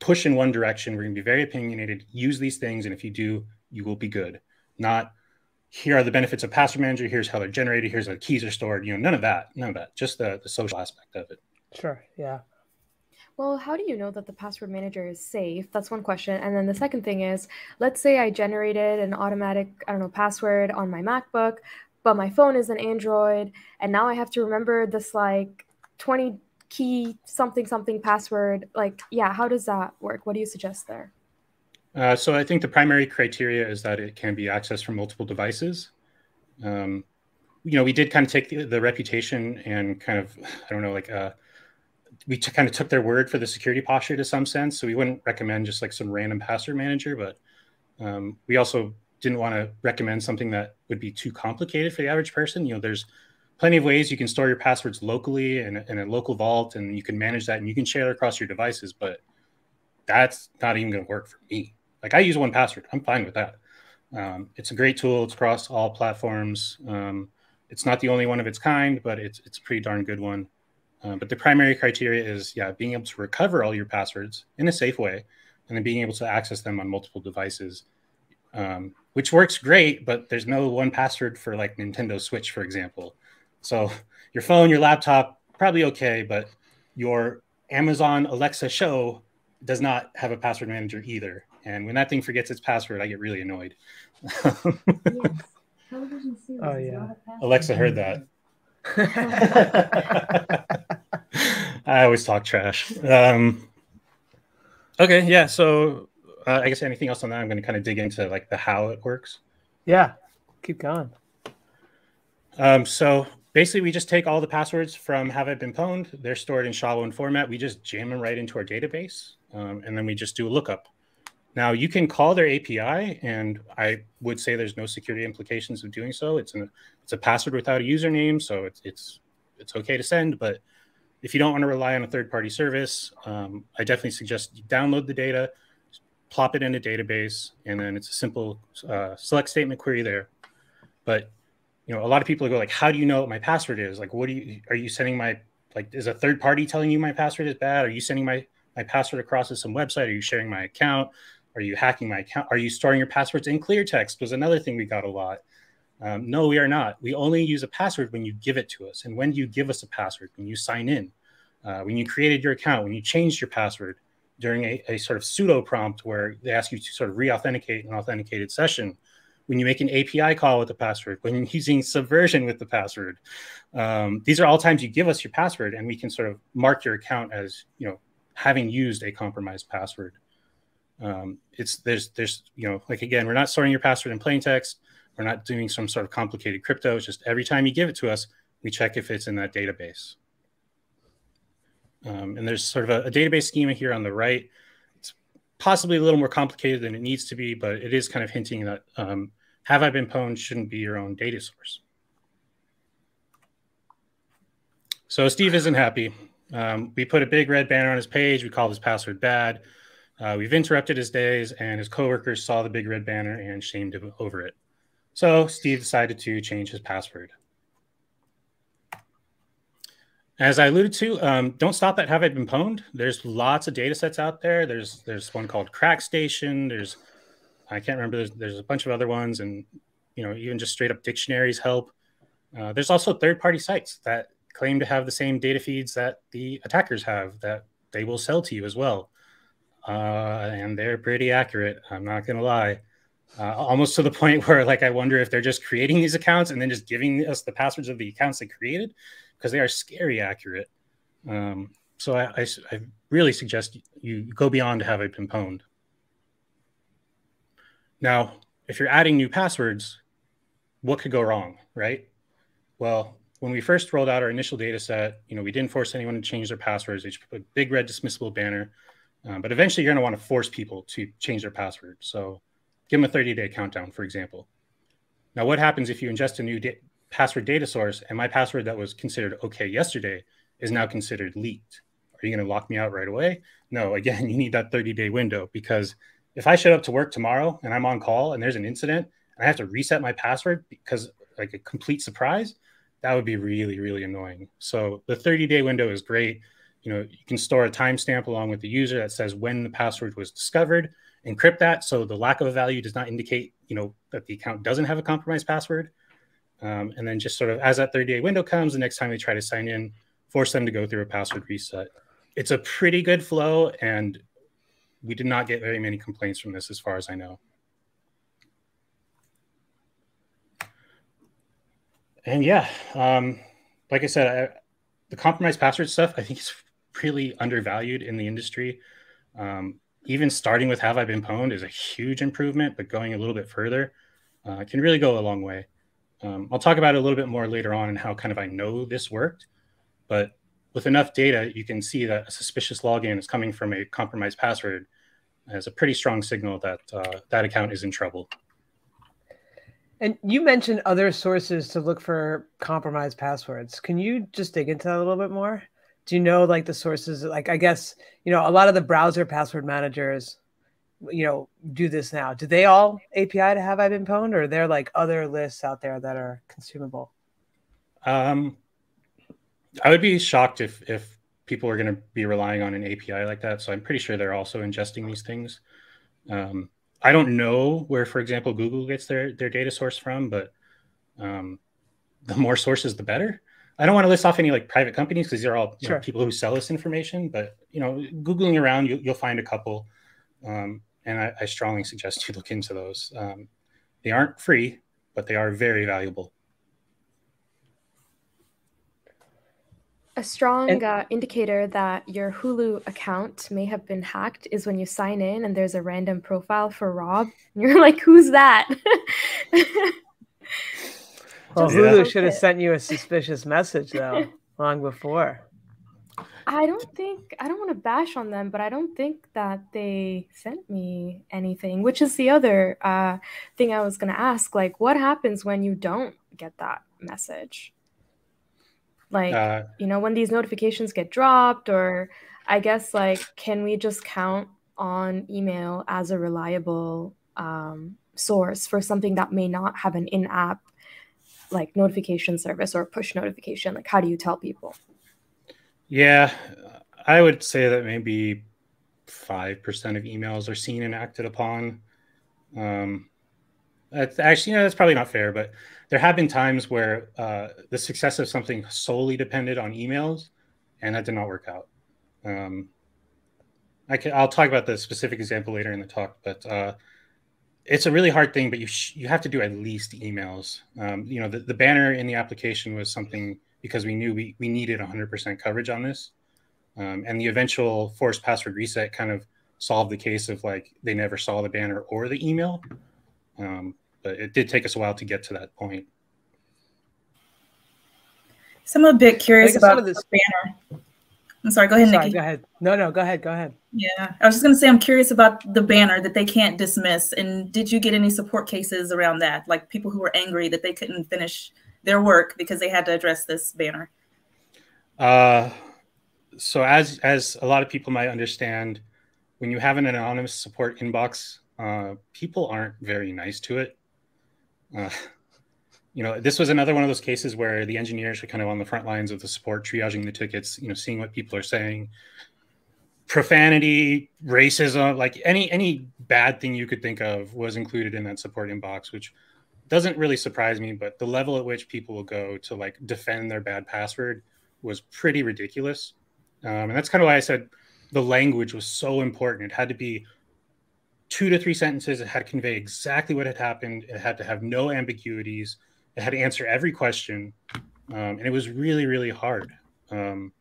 push in one direction. We're going to be very opinionated. Use these things, and if you do, you will be good. Not here are the benefits of password manager here's how they're generated here's how the keys are stored you know none of that none of that just the, the social aspect of it
sure yeah
well, how do you know that the password manager is safe? That's one question. And then the second thing is, let's say I generated an automatic, I don't know, password on my MacBook, but my phone is an Android, and now I have to remember this like 20 key something something password. Like, yeah, how does that work? What do you suggest there?
Uh, so I think the primary criteria is that it can be accessed from multiple devices. Um, you know, we did kind of take the, the, reputation and kind of, I don't know, like uh, we kind of took their word for the security posture to some sense. So we wouldn't recommend just like some random password manager, but um, we also didn't want to recommend something that would be too complicated for the average person. You know, there's plenty of ways you can store your passwords locally in in a local vault, and you can manage that, and you can share across your devices. But that's not even going to work for me. Like I use 1Password, I'm fine with that. Um, it's a great tool. It's across all platforms. Um, it's not the only one of its kind, but it's it's a pretty darn good one. Uh, but the primary criteria is yeah, being able to recover all your passwords in a safe way, and then being able to access them on multiple devices, um, which works great. But there's no 1Password for like Nintendo Switch, for example. So your phone, your laptop, probably okay, but your Amazon Alexa Show does not have a password manager either. And when that thing forgets its password, I get really annoyed. yes.
oh yeah.
Alexa heard that. I always talk trash. Um, okay, yeah. So uh, I guess anything else on that? I'm going to kind of dig into like the how it works.
Yeah, keep going.
Um, so basically, we just take all the passwords from Have I Been Pwned. They're stored in SHA-1 format. We just jam them right into our database, um, and then we just do a lookup. Now you can call their API, and I would say there's no security implications of doing so. It's an it's a password without a username, so it's it's it's okay to send. But if you don't want to rely on a third party service, um, I definitely suggest you download the data, plop it in a database, and then it's a simple uh, select statement query there. But you know, a lot of people go like, "How do you know what my password is? Like, what do you are you sending my like? Is a third party telling you my password is bad? Are you sending my my password across to some website? Are you sharing my account? Are you hacking my account? Are you storing your passwords in clear text? Was another thing we got a lot. Um, no, we are not. We only use a password when you give it to us. And when do you give us a password? When you sign in, uh, when you created your account, when you changed your password during a, a sort of pseudo prompt where they ask you to sort of re authenticate an authenticated session, when you make an API call with the password, when you're using subversion with the password. Um, these are all times you give us your password and we can sort of mark your account as, you know, having used a compromised password. Um, it's there's there's you know like again we're not storing your password in plain text. We're not doing some sort of complicated crypto. It's just every time you give it to us, we check if it's in that database. Um, and there's sort of a, a, database schema here on the right. It's possibly a little more complicated than it needs to be, but it is kind of hinting that um, have I been pwned shouldn't be your own data source. So Steve isn't happy. Um, we put a big red banner on his page. We call his password bad. Uh, we've interrupted his days, and his coworkers saw the big red banner and shamed him over it. So Steve decided to change his password. As I alluded to, um, don't stop at have I been pwned. There's lots of data sets out there. There's there's one called CrackStation. There's I can't remember. There's, there's a bunch of other ones, and you know even just straight up dictionaries help. Uh, there's also third party sites that claim to have the same data feeds that the attackers have that they will sell to you as well uh, and they're pretty accurate. I'm not gonna lie. Uh, almost to the point where like I wonder if they're just creating these accounts and then just giving us the passwords of the accounts they created because they are scary accurate. Um, so I, I, I, really suggest you go beyond to have it pwned. Now, if you're adding new passwords, what could go wrong, right? Well, when we first rolled out our initial data set, you know, we didn't force anyone to change their passwords. They just put a big red dismissible banner um, but eventually, you're going to want to force people to change their password. So give them a 30 day countdown, for example. Now, what happens if you ingest a new da- password data source and my password that was considered okay yesterday is now considered leaked? Are you going to lock me out right away? No, again, you need that 30 day window because if I show up to work tomorrow and I'm on call and there's an incident and I have to reset my password because like a complete surprise, that would be really, really annoying. So the 30 day window is great you know, you can store a timestamp along with the user that says when the password was discovered, encrypt that so the lack of a value does not indicate, you know, that the account doesn't have a compromised password. Um, and then just sort of as that 30 day window comes, the next time they try to sign in, force them to go through a password reset. It's a pretty good flow, and we did not get very many complaints from this as far as I know. And yeah, um, like I said, I, the compromised password stuff, I think it's really undervalued in the industry. Um, even starting with Have I Been Pwned is a huge improvement, but going a little bit further uh, can really go a long way. Um, I'll talk about it a little bit more later on and how kind of I know this worked. But with enough data, you can see that a suspicious login is coming from a compromised password as a pretty strong signal that uh, that account is in trouble.
And you mentioned other sources to look for compromised passwords. Can you just dig into that a little bit more? Do you know like the sources? Like I guess you know a lot of the browser password managers, you know, do this now. Do they all API to have I been pwned, or are there like other lists out there that are consumable?
Um, I would be shocked if if people are going to be relying on an API like that. So I'm pretty sure they're also ingesting these things. Um, I don't know where, for example, Google gets their their data source from, but um, the more sources, the better. I don't want to list off any like private companies because they're all sure. know, people who sell this information. But you know, googling around, you, will find a couple, um, and I, I, strongly suggest you look into those. Um, they aren't free, but they are very valuable.
A strong and, uh, indicator that your Hulu account may have been hacked is when you sign in and there's a random profile for Rob. And you're like, who's that?
well, Hulu should have sent you a suspicious message, though, long before.
I don't think, I don't want to bash on them, but I don't think that they sent me anything, which is the other uh, thing I was going to ask. Like, what happens when you don't get that message? like uh, you know when these notifications get dropped or i guess like can we just count on email as a reliable um, source for something that may not have an in-app like notification service or push notification? Like how do you tell people?
Yeah i would say that maybe 5% of emails are seen and acted upon. Um, that's actually, you know, that's probably not fair, but there have been times where uh, the success of something solely depended on emails, and that did not work out. Um, I can, I'll talk about the specific example later in the talk, but uh, it's a really hard thing. But you you have to do at least emails. Um, you know, the, the banner in the application was something because we knew we we needed 100% coverage on this, um, and the eventual forced password reset kind of solved the case of like they never saw the banner or the email. Um, but it did take us a while to get to that point.
So I'm a bit curious about this banner. I'm sorry. Go ahead, sorry, Nikki.
Go ahead. No, no. Go ahead. Go ahead.
Yeah, I was just going to say I'm curious about the banner that they can't dismiss. And did you get any support cases around that, like people who were angry that they couldn't finish their work because they had to address this banner?
Uh, so as as a lot of people might understand, when you have an anonymous support inbox, uh, people aren't very nice to it. Uh, you know, this was another one of those cases where the engineers were kind of on the front lines of the support, triaging the tickets, you know, seeing what people are saying. Profanity, racism, like any any bad thing you could think of was included in that support inbox, which doesn't really surprise me, but the level at which people will go to like defend their bad password was pretty ridiculous. Um, and that's kind of why I said the language was so important. It had to be two to three sentences. It had to convey exactly what had happened. It had to have no ambiguities. It had to answer every question. Um, and it was really, really hard. Um,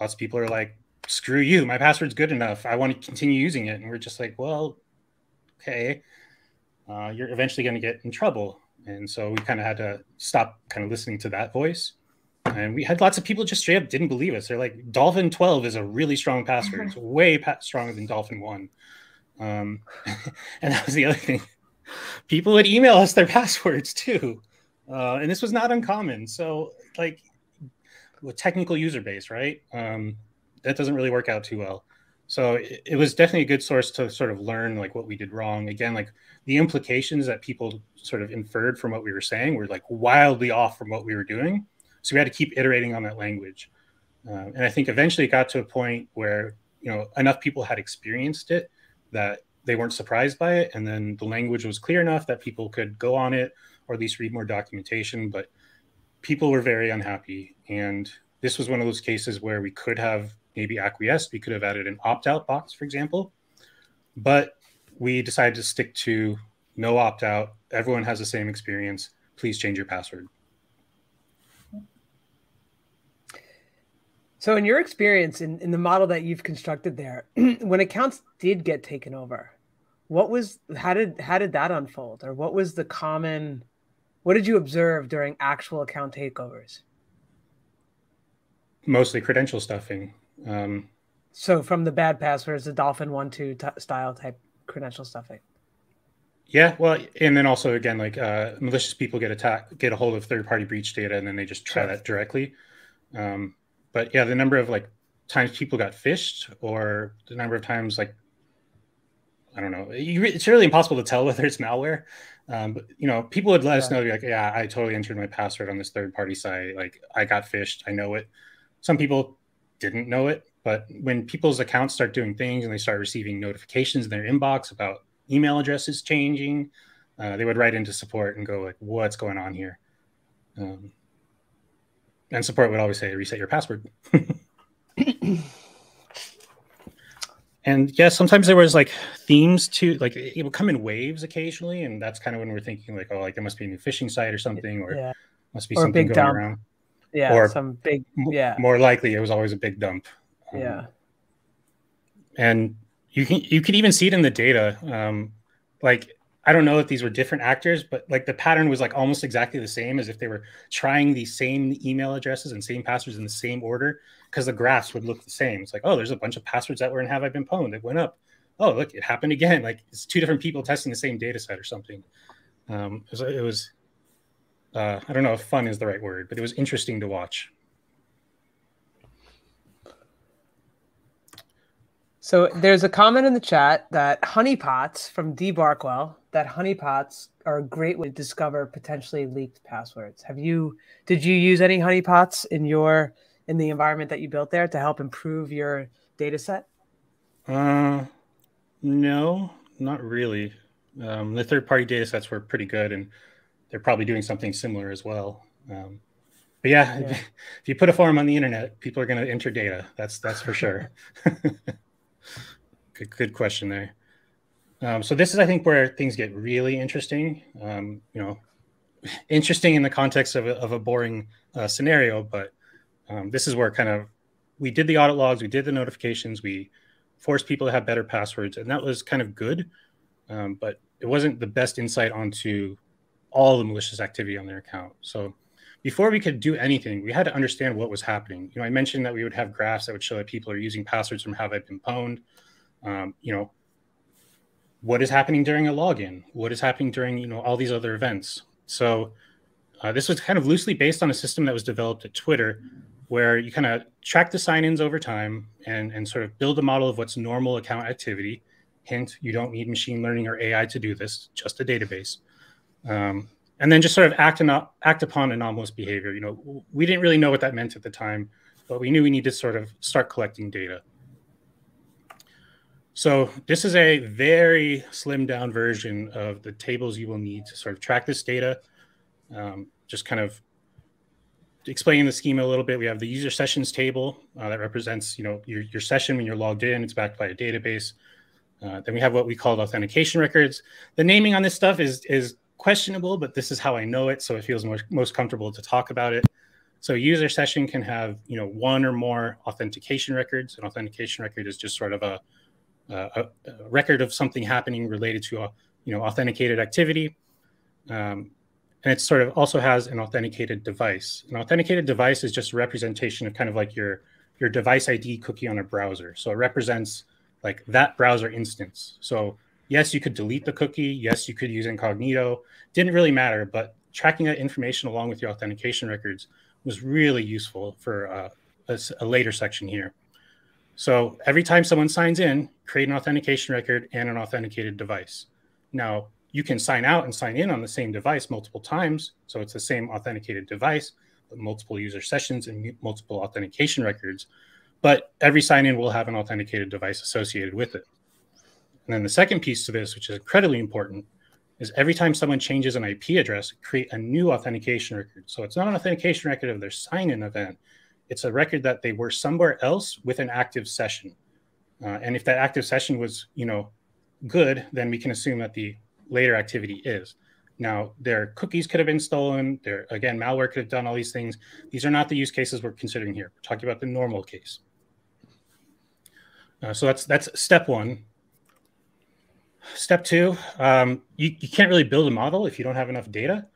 lots of people are like, screw you. My password's good enough. I want to continue using it. And we're just like, well, okay. Uh, you're eventually going to get in trouble. And so we kind of had to stop kind of listening to that voice. And we had lots of people just straight up didn't believe us. They're like, Dolphin 12 is a really strong password. It's way pa- stronger than Dolphin 1. Um, and that was the other thing. People would email us their passwords too. Uh, and this was not uncommon. So, like, with technical user base, right? Um, that doesn't really work out too well. So it, it, was definitely a good source to sort of learn like what we did wrong. Again, like the implications that people sort of inferred from what we were saying were like wildly off from what we were doing. So we had to keep iterating on that language. Uh, and I think eventually it got to a point where you know enough people had experienced it that they weren't surprised by it. And then the language was clear enough that people could go on it or at least read more documentation. But people were very unhappy. And this was one of those cases where we could have maybe acquiesced. We could have added an opt out box, for example. But we decided to stick to no opt out. Everyone has the same experience. Please change your password.
So, in your experience in, in the model that you've constructed there, when accounts did get taken over, what was how did how did that unfold, or what was the common? What did you observe during actual account takeovers?
mostly credential stuffing. Um,
so from the bad passwords, the Dolphin one two t- style type credential stuffing.
Yeah, well, and then also again, like uh, malicious people get attack, get a hold of third party breach data, and then they just try that directly. Um, but yeah, the number of like times people got phished, or the number of times like I don't know, it's really impossible to tell whether it's malware. Um, but you know, people would let yeah. us know, like, yeah, I totally entered my password on this third party site. Like, I got phished. I know it. Some people didn't know it, but when people's accounts start doing things and they start receiving notifications in their inbox about email addresses changing, uh, they would write into support and go like, "What's going on here?" Um, and support would always say, "Reset your password." and yeah, sometimes there was like themes to like it would come in waves occasionally, and that's kind of when we're thinking like, oh, like there must be a new phishing site or something, or yeah. must be or something going dump. around.
Yeah, or some big. Yeah,
more likely it was always a big dump.
Um, yeah,
and you can you could even see it in the data. Um, like I don't know if these were different actors, but like the pattern was like almost exactly the same as if they were trying the same email addresses and same passwords in the same order because the graphs would look the same. It's like, oh, there's a bunch of passwords that were in Have I Been Pwned that went up. Oh, look, it happened again. Like it's two different people testing the same data set or something. Um, it was, it was uh, I don't know if fun is the right word, but it was interesting to watch.
So there's a comment in the chat that honeypots from D Barkwell that honeypots are a great way to discover potentially leaked passwords. Have you did you use any honeypots in your in the environment that you built there to help improve your data set?
Uh, no, not really. Um, the third party data sets were pretty good and they're probably doing something similar as well. Um, but yeah, yeah. if you put a form on the internet, people are going to enter data. That's that's for sure. good, good question there. Um, so this is, I think, where things get really interesting. Um, you know, interesting in the context of a, of a boring uh, scenario, but um, this is where kind of we did the audit logs, we did the notifications, we forced people to have better passwords, and that was kind of good. Um, but it wasn't the best insight onto all the malicious activity on their account. So before we could do anything, we had to understand what was happening. You know, I mentioned that we would have graphs that would show that people are using passwords from Have I Been Pwned. Um, you know, what is happening during a login? What is happening during you know all these other events? So uh, this was kind of loosely based on a system that was developed at Twitter where you kind of track the sign-ins over time and, and sort of build a model of what's normal account activity. Hint, you don't need machine learning or AI to do this, just a database. Um, and then just sort of act, act upon anomalous behavior. You know, we didn't really know what that meant at the time, but we knew we needed to sort of start collecting data. So this is a very slimmed down version of the tables you will need to sort of track this data. Um, just kind of explaining the schema a little bit, we have the user sessions table uh, that represents, you know, your, your session when you're logged in. It's backed by a database. Uh, then we have what we call authentication records. The naming on this stuff is is questionable, but this is how I know it, so it feels most most comfortable to talk about it. So user session can have, you know, one or more authentication records. An authentication record is just sort of a, a, a record of something happening related to a, you know, authenticated activity. Um, and it sort of also has an authenticated device. An authenticated device is just a representation of kind of like your your device ID cookie on a browser. So it represents like that browser instance. So yes, you could delete the cookie. Yes, you could use incognito. Didn't really matter, but tracking that information along with your authentication records was really useful for uh, a, a later section here. So every time someone signs in, create an authentication record and an authenticated device. Now, you can sign out and sign in on the same device multiple times. So it's the same authenticated device, but multiple user sessions and multiple authentication records. But every sign in will have an authenticated device associated with it. And then the second piece to this, which is incredibly important, is every time someone changes an IP address, create a new authentication record. So it's not an authentication record of their sign in event, it's a record that they were somewhere else with an active session. Uh, and if that active session was, you know, good, then we can assume that the later activity is. Now, their cookies could have been stolen. Their again, malware could have done all these things. These are not the use cases we're considering here. We're talking about the normal case. Uh, so that's that's step one. Step two, um, you, you can't really build a model if you don't have enough data,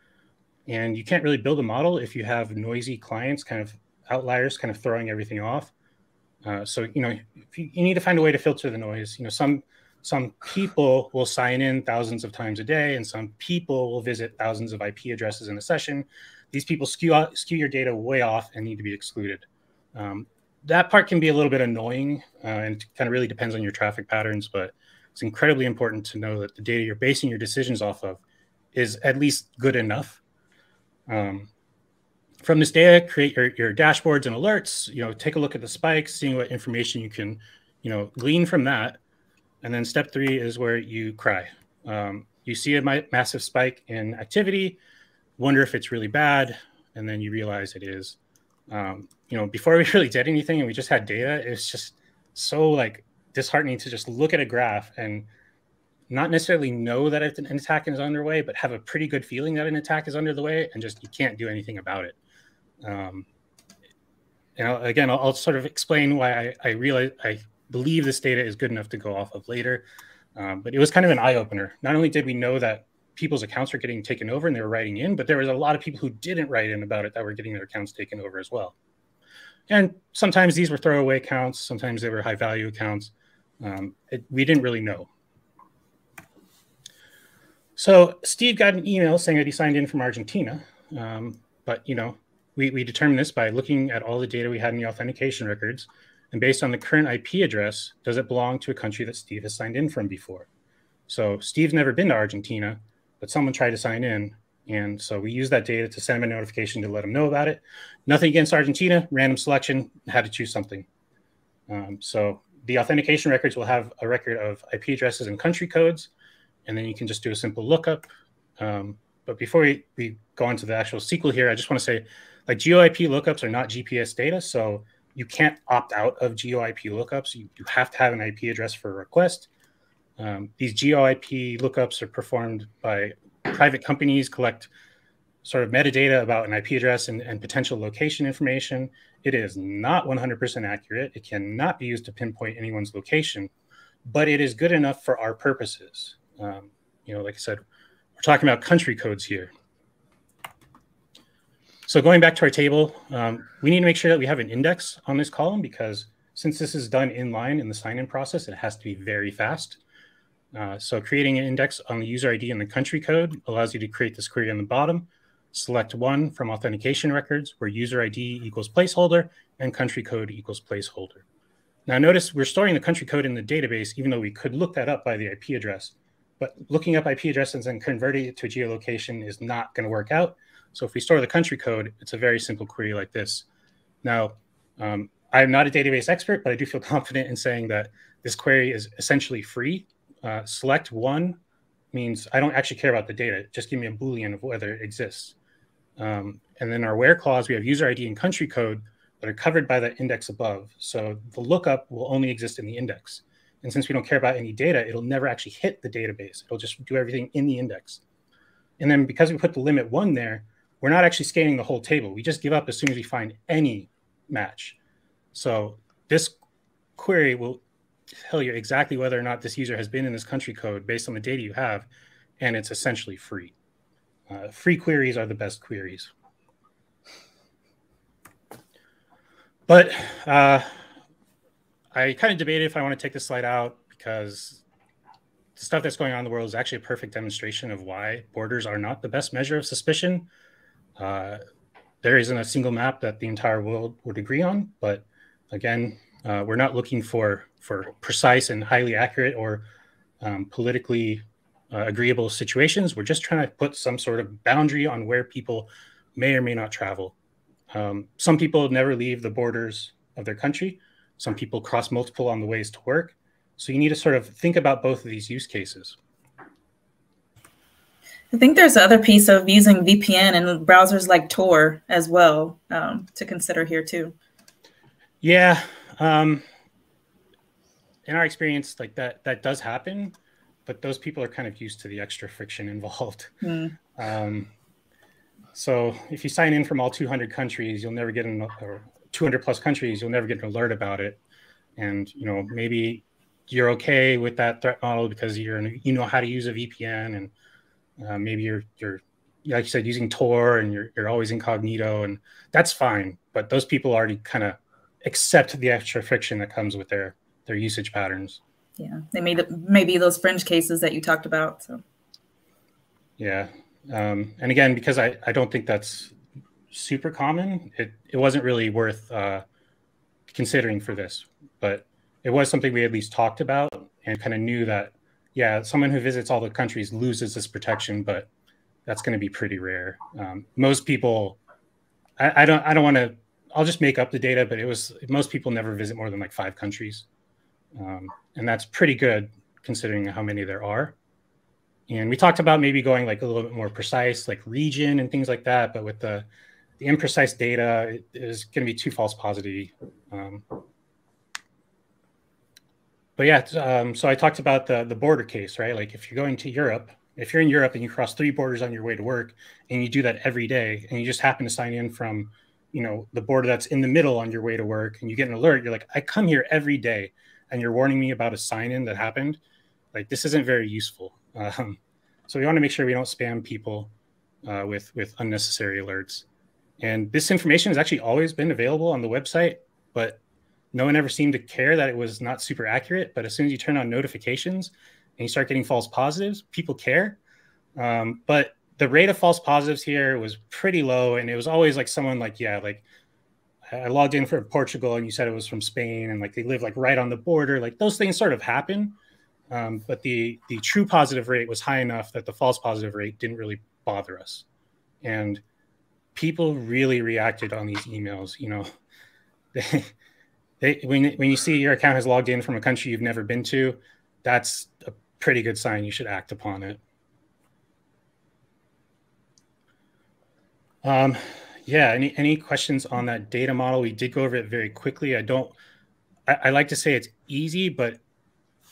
and you can't really build a model if you have noisy clients kind of outliers kind of throwing everything off. Uh, so you know you, you, need to find a way to filter the noise. You know some some people will sign in thousands of times a day, and some people will visit thousands of IP addresses in a session. These people skew skew your data way off and need to be excluded. Um, that part can be a little bit annoying uh, and kind of really depends on your traffic patterns, but it's incredibly important to know that the data you're basing your decisions off of is at least good enough. Um, from this data, create your, your dashboards and alerts, you know, take a look at the spikes, seeing what information you can, you know, glean from that. And then step three is where you cry. Um, you see a massive spike in activity, wonder if it's really bad, and then you realize it is. Um, you know, before we really did anything and we just had data, it's just so like disheartening to just look at a graph and not necessarily know that an attack is underway, but have a pretty good feeling that an attack is under the way, and just you can't do anything about it. Um, you know, again, I'll, I'll, sort of explain why I, I realize I believe this data is good enough to go off of later. Um, but it was kind of an eye opener. Not only did we know that people's accounts were getting taken over and they were writing in, but there was a lot of people who didn't write in about it that were getting their accounts taken over as well. And sometimes these were throwaway accounts, sometimes they were high value accounts. Um, it, we didn't really know. So Steve got an email saying that he signed in from Argentina. Um, but, you know, we, we determined this by looking at all the data we had in the authentication records. And based on the current IP address, does it belong to a country that Steve has signed in from before? So Steve's never been to Argentina, but someone tried to sign in. And so we use that data to send him a notification to let him know about it. Nothing against Argentina, random selection, had to choose something. Um, so the authentication records will have a record of IP addresses and country codes, and then you can just do a simple lookup. Um, but before we, we go into the actual SQL here, I just want to say like GeoIP lookups are not GPS data. So you can't opt out of GeoIP lookups. You, you have to have an IP address for a request. Um, these GeoIP lookups are performed by private companies, collect sort of metadata about an IP address and, and potential location information. It is not 100% accurate. It cannot be used to pinpoint anyone's location, but it is good enough for our purposes. Um, you know, like I said, we're talking about country codes here. So going back to our table, um, we need to make sure that we have an index on this column because since this is done in line in the sign-in process, it has to be very fast. Uh, so creating an index on the user ID and the country code allows you to create this query on the bottom. Select one from authentication records where user ID equals placeholder and country code equals placeholder. Now notice we're storing the country code in the database, even though we could look that up by the IP address. But looking up IP addresses and converting it to a geolocation is not going to work out. So if we store the country code, it's a very simple query like this. Now, um, I'm not a database expert, but I do feel confident in saying that this query is essentially free uh, select one means I don't actually care about the data. Just give me a Boolean of whether it exists. Um, and then our where clause, we have user ID and country code that are covered by the index above. So the lookup will only exist in the index. And since we don't care about any data, it'll never actually hit the database. It'll just do everything in the index. And then because we put the limit one there, we're not actually scanning the whole table. We just give up as soon as we find any match. So this query will tell you exactly whether or not this user has been in this country code based on the data you have, and it's essentially free. Uh, free queries are the best queries. But uh, I kind of debated if I want to take this slide out because the stuff that's going on in the world is actually a perfect demonstration of why borders are not the best measure of suspicion. Uh, there isn't a single map that the entire world would agree on, but again, uh, we're not looking for for precise and highly accurate or um, politically uh, agreeable situations. We're just trying to put some sort of boundary on where people may or may not travel. Um, some people never leave the borders of their country. Some people cross multiple on the ways to work. So you need to sort of think about both of these use cases.
I think there's the other piece of using VPN and browsers like Tor as well um, to consider here too.
Yeah, um, in our experience, like that that does happen, but those people are kind of used to the extra friction involved. Mm. Um, so if you sign in from all 200 countries, you'll never get an or 200 plus countries, you'll never get an alert about it. And you know maybe you're okay with that threat model because you're you know how to use a VPN and uh, maybe you're you're like you said using Tor and you're you're always incognito and that's fine. but those people already kind of accept the extra friction that comes with their their usage patterns.
Yeah, they may maybe those fringe cases that you talked about. So
yeah, um, and again, because I I don't think that's super common, it it wasn't really worth uh, considering for this, but it was something we at least talked about and kind of knew that yeah, someone who visits all the countries loses this protection, but that's going to be pretty rare. Um, most people, I, I, don't, I don't want to. I'll just make up the data, but it was most people never visit more than like five countries, um, and that's pretty good considering how many there are. And we talked about maybe going like a little bit more precise, like region and things like that. But with the the imprecise data, it is going to be too false positive. Um, but yeah, um, so I talked about the the border case, right? Like if you're going to Europe, if you're in Europe and you cross three borders on your way to work, and you do that every day, and you just happen to sign in from, you know, the border that's in the middle on your way to work, and you get an alert, you're like, I come here every day, and you're warning me about a sign in that happened. Like this isn't very useful. Um, so we want to make sure we don't spam people uh, with with unnecessary alerts. And this information has actually always been available on the website, but no one ever seemed to care that it was not super accurate. But as soon as you turn on notifications and you start getting false positives, people care. Um, but the rate of false positives here was pretty low, and it was always like someone like, yeah, like I logged in for Portugal, and you said it was from Spain, and like they live like right on the border. Like those things sort of happen, um, but the the true positive rate was high enough that the false positive rate didn't really bother us, and people really reacted on these emails. You know, they they, when, when you see your account has logged in from a country you've never been to, that's a pretty good sign you should act upon it. Um, yeah, any, any questions on that data model? We did go over it very quickly. I don't, I, I like to say it's easy, but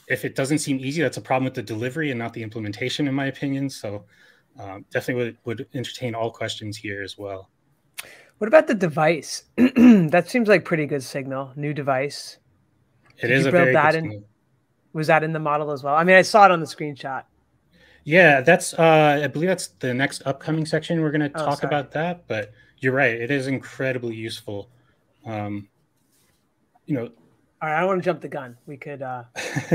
if it doesn't seem easy, that's a problem with the delivery and not the implementation, in my opinion. So um, definitely would, would entertain all questions here as well.
What about the device? that seems like pretty good signal. New device.
It Did is a very that
in, signal. Was that in the model as well? I mean, I saw it on the screenshot.
Yeah, that's. Uh, I believe that's the next upcoming section. We're going to oh, talk sorry. about that. But you're right. It is incredibly useful. Um, you know.
All right, I want to jump the gun. We could uh,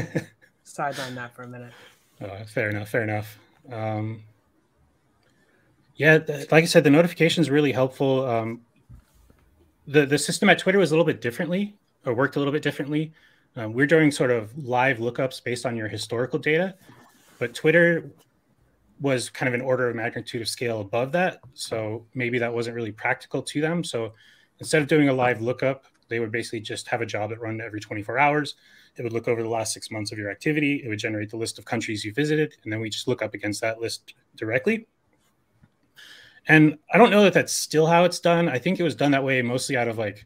sideline that for a minute.
Uh, fair enough. Fair enough. Um, yeah, like I said, the notification is really helpful. Um, the the system at Twitter was a little bit differently, or worked a little bit differently. Um, we're doing sort of live lookups based on your historical data, but Twitter was kind of an order of magnitude of scale above that. So maybe that wasn't really practical to them. So instead of doing a live lookup, they would basically just have a job that run every 24 hours. It would look over the last six months of your activity. It would generate the list of countries you visited, and then we just look up against that list directly. And I don't know that that's still how it's done. I think it was done that way mostly out of like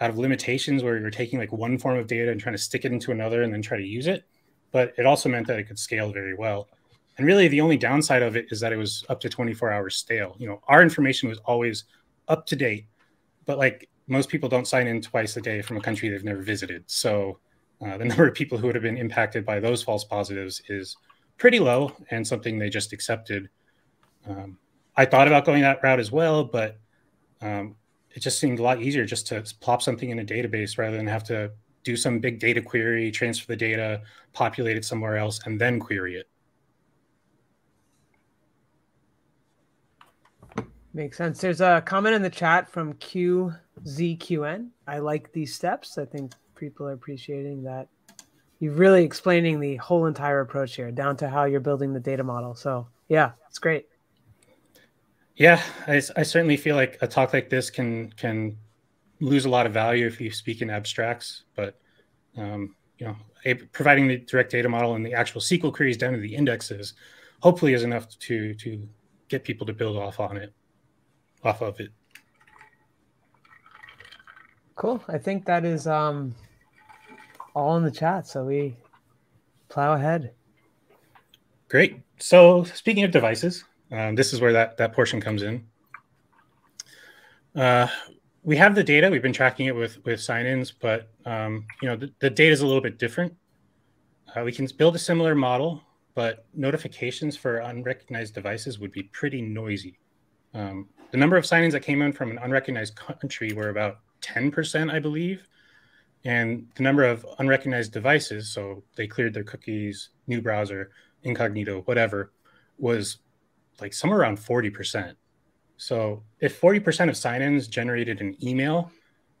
out of limitations where you're taking like one form of data and trying to stick it into another and then try to use it. But it also meant that it could scale very well. And really the only downside of it is that it was up to 24 hours stale. You know, our information was always up to date, but like most people don't sign in twice a day from a country they've never visited. So uh, the number of people who would have been impacted by those false positives is pretty low and something they just accepted. Um, I thought about going that route as well, but um, it just seemed a lot easier just to plop something in a database rather than have to do some big data query, transfer the data, populate it somewhere else, and then query it.
Makes sense. There's a comment in the chat from QZQN. I like these steps. I think people are appreciating that you're really explaining the whole entire approach here, down to how you're building the data model. So yeah, it's great.
Yeah, I, I certainly feel like a talk like this can can lose a lot of value if you speak in abstracts, but um, you know, a, providing the direct data model and the actual SQL queries down to the indexes, hopefully, is enough to to get people to build off on it, off of it.
Cool. I think that is um, all in the chat, so we plow ahead.
Great. So speaking of devices, um, this is where that, that portion comes in. Uh, we have the data. We've been tracking it with with sign-ins, but um, you know the, the data is a little bit different. Uh, we can build a similar model, but notifications for unrecognized devices would be pretty noisy. Um, the number of sign-ins that came in from an unrecognized country were about 10%, I believe. And the number of unrecognized devices, so they cleared their cookies, new browser, incognito, whatever, was like somewhere around 40%. So if 40% of sign-ins generated an email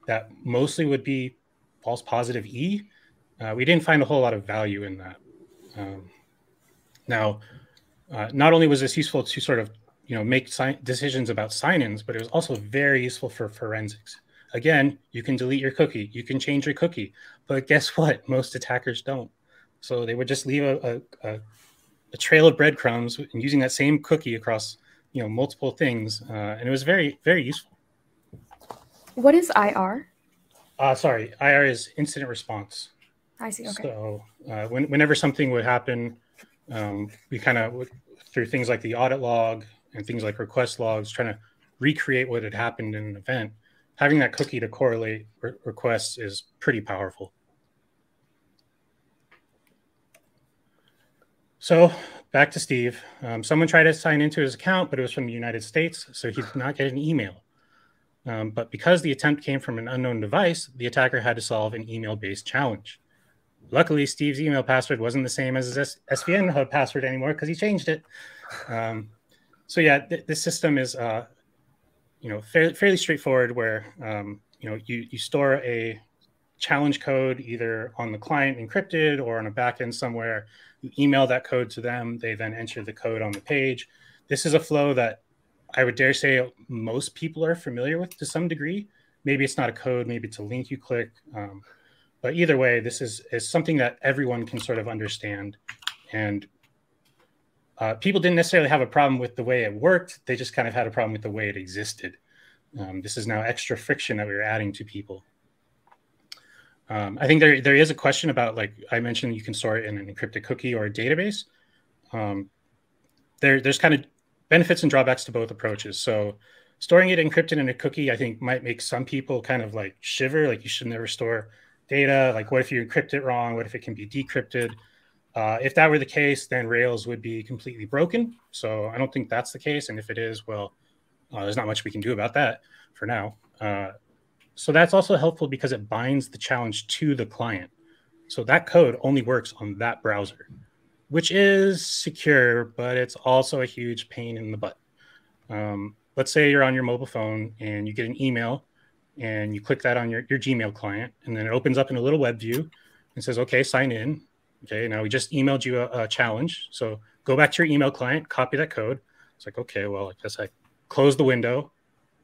that mostly would be false positive E, uh, we didn't find a whole lot of value in that. Um, now, uh, not only was this useful to sort of you know make decisions about sign-ins, but it was also very useful for forensics. Again, you can delete your cookie, you can change your cookie, but guess what? Most attackers don't. So they would just leave a, a, a trail of breadcrumbs and using that same cookie across you know multiple things, uh, and it was very very useful.
What is IR?
Uh, sorry, IR is incident response.
I see. Okay.
So uh, when, whenever something would happen, um, we kind of through things like the audit log and things like request logs, trying to recreate what had happened in an event. Having that cookie to correlate re requests is pretty powerful. So back to Steve. Um, someone tried to sign into his account, but it was from the United States, so he did not get an email. Um, but because the attempt came from an unknown device, the attacker had to solve an email-based challenge. Luckily, Steve's email password wasn't the same as his SVN hub password anymore because he changed it. Um, so yeah, th this system is, uh, you know, fa fairly straightforward. Where um, you know you you store a challenge code either on the client encrypted or on a backend somewhere. You email that code to them. They then enter the code on the page. This is a flow that I would dare say most people are familiar with to some degree. Maybe it's not a code, maybe it's a link you click. Um, but either way, this is, is something that everyone can sort of understand. And uh, people didn't necessarily have a problem with the way it worked. They just kind of had a problem with the way it existed. Um, this is now extra friction that we are adding to people. Um, I think there, there is a question about, like I mentioned, you can store it in an encrypted cookie or a database. Um, there, there's kind of benefits and drawbacks to both approaches. So storing it encrypted in a cookie, I think might make some people kind of like shiver, like you should never store data. Like what if you encrypt it wrong? What if it can be decrypted? Uh, if that were the case, then Rails would be completely broken. So I don't think that's the case. And if it is, well, uh, there's not much we can do about that for now. Uh, so that's also helpful because it binds the challenge to the client. So that code only works on that browser which is secure, but it's also a huge pain in the butt. Um, let's say you're on your mobile phone and you get an email and you click that on your, your Gmail client, and then it opens up in a little web view and says, okay, sign in. Okay, now we just emailed you a, a challenge. So go back to your email client, copy that code. It's like, okay, well, I guess I close the window,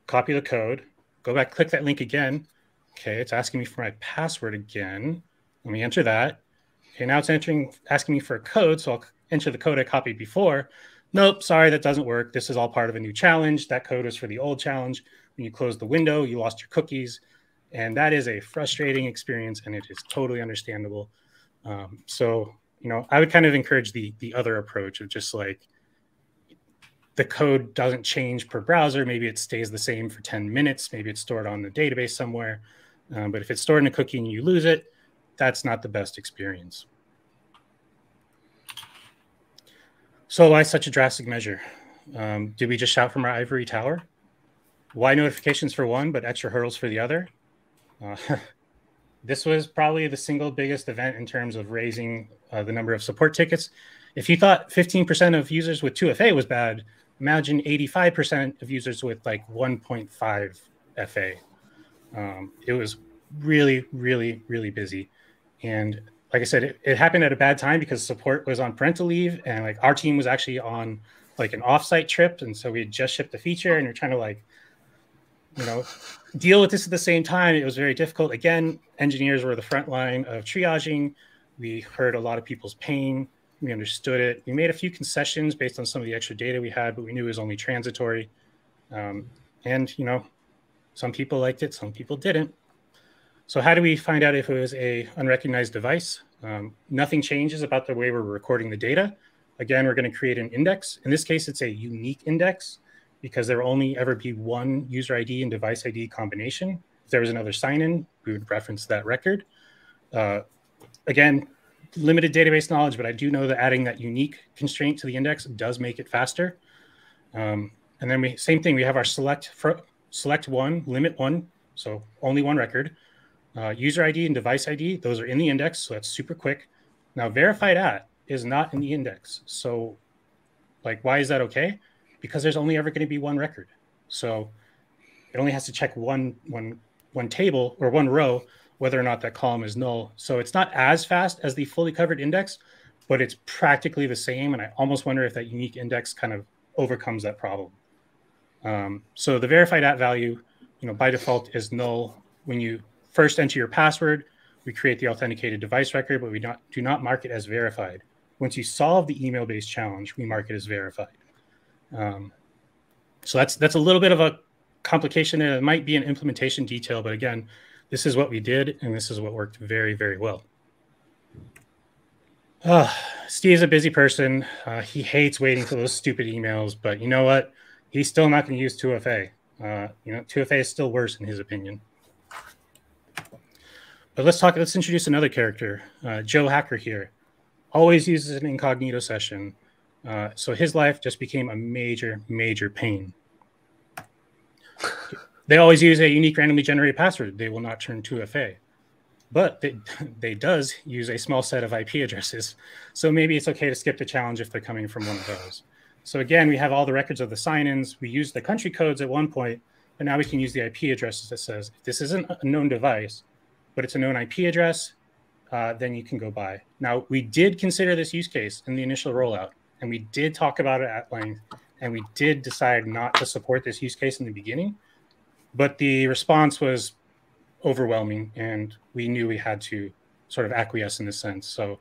copy the code, go back, click that link again. Okay, it's asking me for my password again. Let me enter that. Okay, now it's entering, asking me for a code. So I'll enter the code I copied before. Nope, sorry, that doesn't work. This is all part of a new challenge. That code was for the old challenge. When you close the window, you lost your cookies. And that is a frustrating experience and it is totally understandable. Um, so, you know, I would kind of encourage the the other approach of just like the code doesn't change per browser. Maybe it stays the same for 10 minutes. Maybe it's stored on the database somewhere. Um, but if it's stored in a cookie and you lose it, that's not the best experience. So why such a drastic measure? Um, did we just shout from our ivory tower? Why notifications for one, but extra hurdles for the other? Uh, this was probably the single biggest event in terms of raising uh, the number of support tickets. If you thought 15% of users with 2FA was bad, imagine 85% of users with like 1.5 FA. Um, it was really, really, really busy. And like I said, it, it, happened at a bad time because support was on parental leave, and like our team was actually on like an offsite trip, and so we had just shipped the feature, and we are trying to like, you know, deal with this at the same time. It was very difficult. Again, engineers were the front line of triaging. We heard a lot of people's pain. We understood it. We made a few concessions based on some of the extra data we had, but we knew it was only transitory. Um, and you know, some people liked it, some people didn't. So how do we find out if it was a unrecognized device? Um, nothing changes about the way we're recording the data. Again, we're going to create an index. In this case, it's a unique index because there will only ever be one user ID and device ID combination. If there was another sign-in, we would reference that record. Uh, again, limited database knowledge, but I do know that adding that unique constraint to the index does make it faster. Um, and then we same thing. We have our select for select one, limit one, so only one record. Uh, user ID and device ID, those are in the index, so that's super quick. Now, verified at is not in the index. So, like, why is that okay? Because there's only ever going to be one record. So, it only has to check one one one table or one row whether or not that column is null. So it's not as fast as the fully covered index, but it's practically the same. And I almost wonder if that unique index kind of overcomes that problem. Um, so the verified at value, you know, by default is null when you first enter your password. We create the authenticated device record, but we not, do not mark it as verified. Once you solve the email-based challenge, we mark it as verified. Um, so that's that's a little bit of a complication, and it might be an implementation detail, but again, this is what we did, and this is what worked very, very well. Uh, Steve's a busy person. Uh, he hates waiting for those stupid emails, but you know what? He's still not going to use 2FA. Uh, you know, 2FA is still worse in his opinion. But let's talk. Let's introduce another character, uh, Joe Hacker here. Always uses an incognito session, uh, so his life just became a major, major pain. They always use a unique randomly generated password. They will not turn 2FA but they, they does use a small set of IP addresses. So maybe it's okay to skip the challenge if they're coming from one of those. So again, we have all the records of the sign-ins. We used the country codes at one point, but now we can use the IP addresses that says if this isn't a known device, but it's a known IP address, uh, then you can go by. Now, we did consider this use case in the initial rollout, and we did talk about it at length, and we did decide not to support this use case in the beginning. But the response was overwhelming, and we knew we had to sort of acquiesce in this sense. So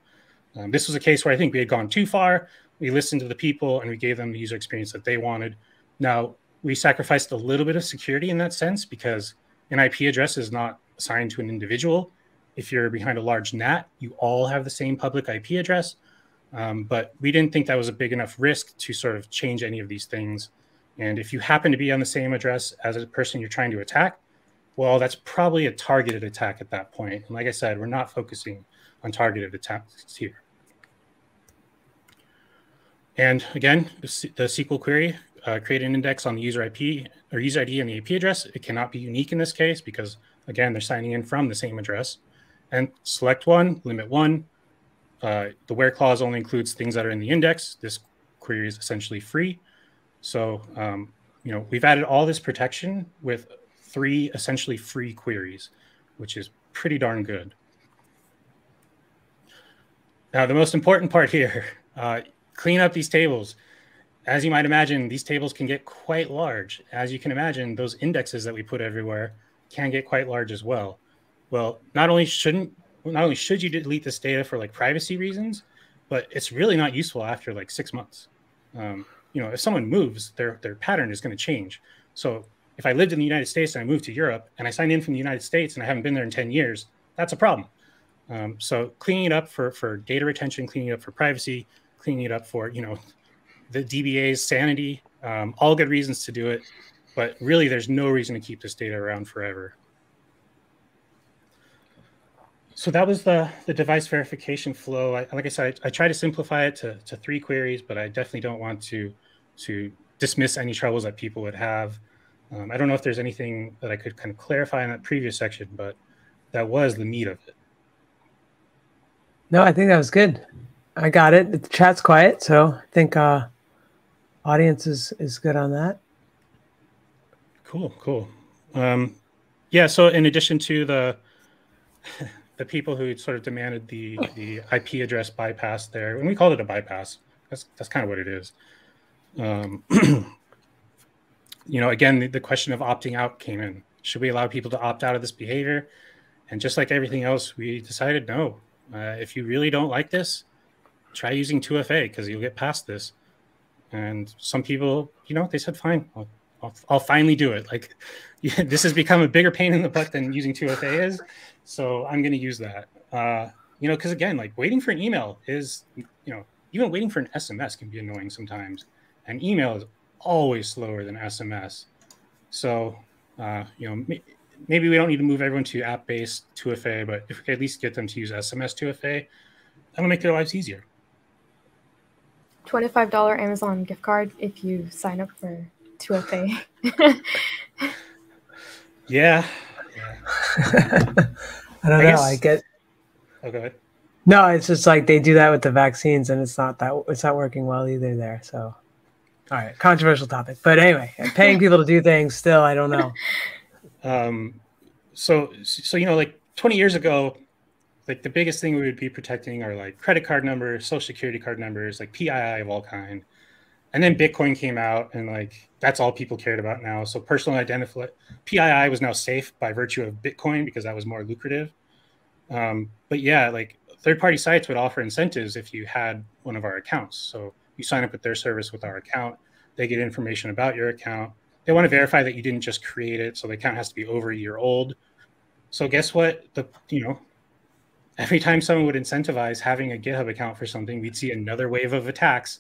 um, this was a case where I think we had gone too far. We listened to the people and we gave them the user experience that they wanted. Now we sacrificed a little bit of security in that sense because an IP address is not assigned to an individual. If you're behind a large NAT, you all have the same public IP address. Um, but we didn't think that was a big enough risk to sort of change any of these things. And if you happen to be on the same address as a person you're trying to attack, well, that's probably a targeted attack at that point. And like I said, we're not focusing on targeted attacks here. And again, the, SQL query, uh, create an index on the user IP or user ID and the IP address. It cannot be unique in this case because, again, they're signing in from the same address. And select one, limit one. Uh, the where clause only includes things that are in the index. This query is essentially free. So, um, you know, we've added all this protection with three essentially free queries, which is pretty darn good. Now, the most important part here, uh, clean up these tables. As you might imagine, these tables can get quite large. As you can imagine, those indexes that we put everywhere can get quite large as well. Well, not only shouldn't not only should you delete this data for like privacy reasons, but it's really not useful after like six months. Um, you know, if someone moves, their their pattern is going to change. So if I lived in the United States and I moved to Europe and I signed in from the United States and I haven't been there in 10 years, that's a problem. Um, so cleaning it up for, for data retention, cleaning it up for privacy, cleaning it up for, you know, the DBA's sanity, um, all good reasons to do it. But really, there's no reason to keep this data around forever. So that was the, the device verification flow. I, like I said, I, I try to simplify it to, to three queries, but I definitely don't want to, to dismiss any troubles that people would have. Um, I don't know if there's anything that I could kind of clarify in that previous section, but that was the meat of it.
No, I think that was good. I got it. The chat's quiet, so I think uh, audience is is good on that.
Cool, cool. Um, yeah. So in addition to the the people who sort of demanded the the IP address bypass there, and we called it a bypass. That's that's kind of what it is. Um, you know, again, the, the, question of opting out came in. Should we allow people to opt out of this behavior? And just like everything else, we decided no. Uh, if you really don't like this, try using 2FA because you'll get past this. And some people, you know, they said, fine, I'll, I'll, I'll finally do it. Like, this has become a bigger pain in the butt than using 2FA is. So I'm going to use that. Uh, you know, because again, like waiting for an email is, you know, even waiting for an SMS can be annoying sometimes. And email is always slower than SMS. So, uh, you know, maybe we don't need to move everyone to app-based 2FA, but if we could at least get them to use SMS 2FA, that'll make their lives easier.
$25 Amazon gift card if you sign up for 2FA.
yeah.
yeah. I don't
I
know.
guess-
I get
Oh, go ahead.
no. It's just like they do that with the vaccines, and it's not that it's not working well either there. So, all right, controversial topic. But anyway, paying people to do things still, I don't know.
Um, so, so you know, like 20 years ago, like the biggest thing we would be protecting are like credit card numbers, social security card numbers, like PII of all kind. And then Bitcoin came out, and like that's all people cared about now. So personal identifier PII was now safe by virtue of Bitcoin because that was more lucrative. Um, but yeah, like third-party sites would offer incentives if you had one of our accounts. So you sign up with their service with our account, they get information about your account. They want to verify that you didn't just create it, so the account has to be over a year old. So guess what? The you know, every time someone would incentivize having a GitHub account for something, we'd see another wave of attacks,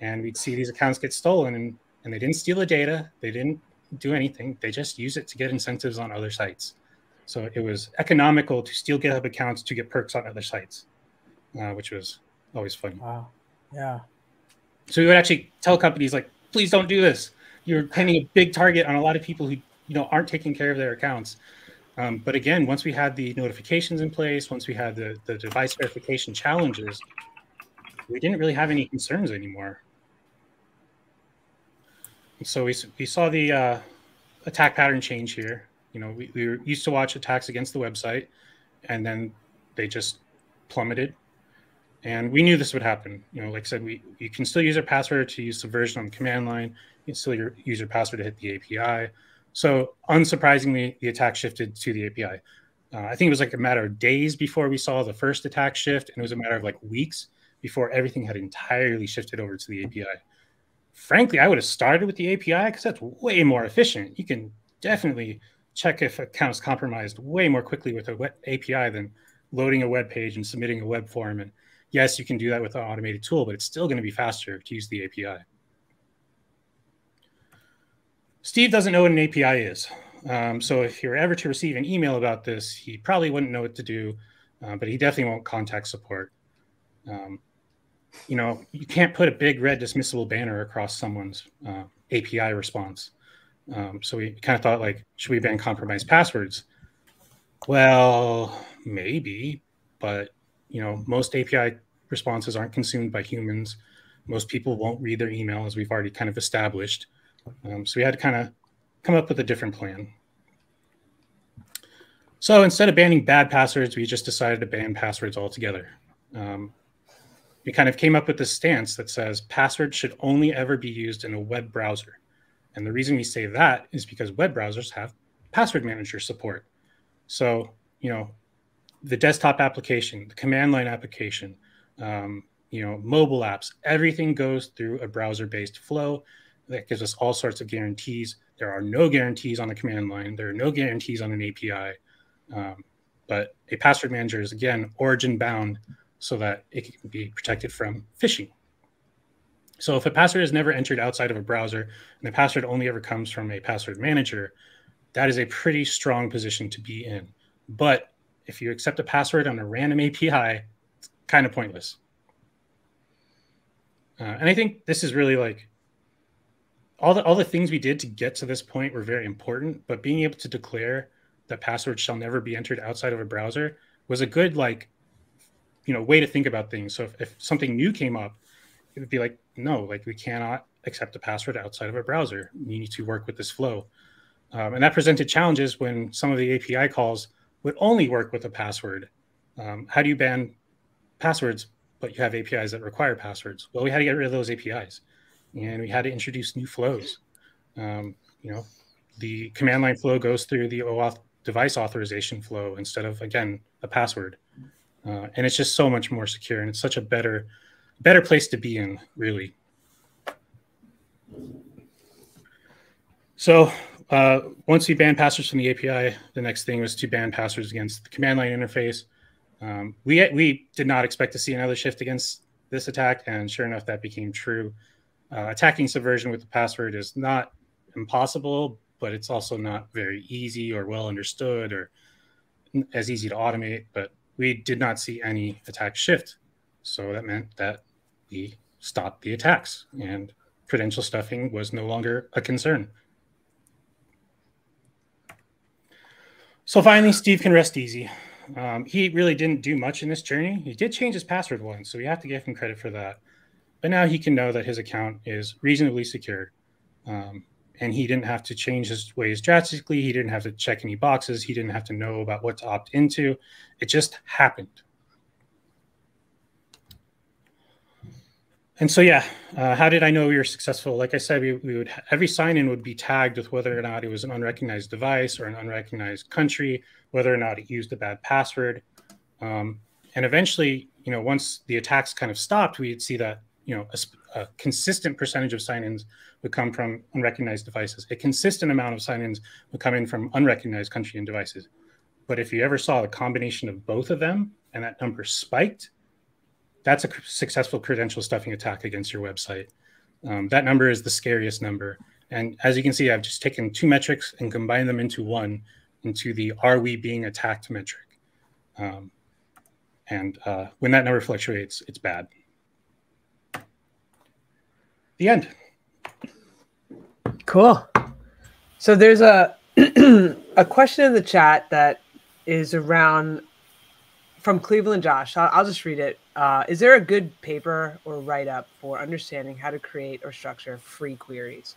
and we'd see these accounts get stolen. And and they didn't steal the data, they didn't do anything. They just use it to get incentives on other sites. So it was economical to steal GitHub accounts to get perks on other sites, uh, which was always fun.
Wow. Yeah.
So we would actually tell companies like, please don't do this. You're pinning a big target on a lot of people who you know aren't taking care of their accounts. Um, but again, once we had the notifications in place, once we had the, the device verification challenges, we didn't really have any concerns anymore. So we, we saw the uh, attack pattern change here. You know, we, we used to watch attacks against the website, and then they just plummeted and we knew this would happen. You know, like I said, we you can still use our password to use Subversion on the command line. You can still your, use your password to hit the API. So unsurprisingly, the attack shifted to the API. Uh, I think it was like a matter of days before we saw the first attack shift, and it was a matter of like weeks before everything had entirely shifted over to the API. Frankly, I would have started with the API because that's way more efficient. You can definitely check if account's compromised way more quickly with a web API than loading a web page and submitting a web form and yes, you can do that with an automated tool, but it's still going to be faster to use the API. Steve doesn't know what an API is. Um, so if you're ever to receive an email about this, he probably wouldn't know what to do, uh, but he definitely won't contact support. Um, you know, you can't put a big red dismissible banner across someone's uh, API response. Um, so we kind of thought like, should we ban compromised passwords? Well, maybe, but you know, most API responses aren't consumed by humans. Most people won't read their email, as we've already kind of established. Um, so we had to kind of come up with a different plan. So instead of banning bad passwords, we just decided to ban passwords altogether. Um, we kind of came up with this stance that says passwords should only ever be used in a web browser. And the reason we say that is because web browsers have password manager support. So, you know, the desktop application, the command line application, um, you know, mobile apps, everything goes through a browser-based flow that gives us all sorts of guarantees. There are no guarantees on the command line. There are no guarantees on an API. Um, but a password manager is again origin bound so that it can be protected from phishing. So if a password is never entered outside of a browser and the password only ever comes from a password manager, that is a pretty strong position to be in. But if you accept a password on a random API, kind of pointless. Uh, and I think this is really like all the all the things we did to get to this point were very important. But being able to declare that passwords shall never be entered outside of a browser was a good like you know way to think about things. So if, if something new came up, it would be like no, like we cannot accept a password outside of a browser. You need to work with this flow. Um, and that presented challenges when some of the API calls would only work with a password. Um, how do you ban passwords, but you have APIs that require passwords? Well, we had to get rid of those APIs, and we had to introduce new flows. Um, you know, the command line flow goes through the OAuth device authorization flow instead of again a password, uh, and it's just so much more secure, and it's such a better, better place to be in, really. So uh, once we banned passwords from the API, the next thing was to ban passwords against the command line interface. Um, we we did not expect to see another shift against this attack, and sure enough, that became true. Uh, attacking subversion with the password is not impossible, but it's also not very easy or well understood or as easy to automate. But we did not see any attack shift, so that meant that we stopped the attacks, and credential stuffing was no longer a concern. So finally, Steve can rest easy. Um, he really didn't do much in this journey. He did change his password once, so we have to give him credit for that. But now he can know that his account is reasonably secure. Um, and he didn't have to change his ways drastically. He didn't have to check any boxes. He didn't have to know about what to opt into. It just happened. And so, yeah, uh, how did I know we were successful? Like I said, we, we would every sign in would be tagged with whether or not it was an unrecognized device or an unrecognized country, whether or not it used a bad password. Um, and eventually, you know, once the attacks kind of stopped, we'd see that, you know, a, a consistent percentage of sign ins would come from unrecognized devices. A consistent amount of sign ins would come in from unrecognized country and devices. But if you ever saw the combination of both of them and that number spiked, that's a successful credential stuffing attack against your website. Um, that number is the scariest number. And as you can see, I've just taken two metrics and combined them into one, into the are we being attacked metric. Um, and uh, when that number fluctuates, it's bad. The end.
Cool. So there's a a question in the chat that is around from Cleveland Josh. I'll, I'll just read it. Uh, is there a good paper or write up for understanding how to create or structure free queries?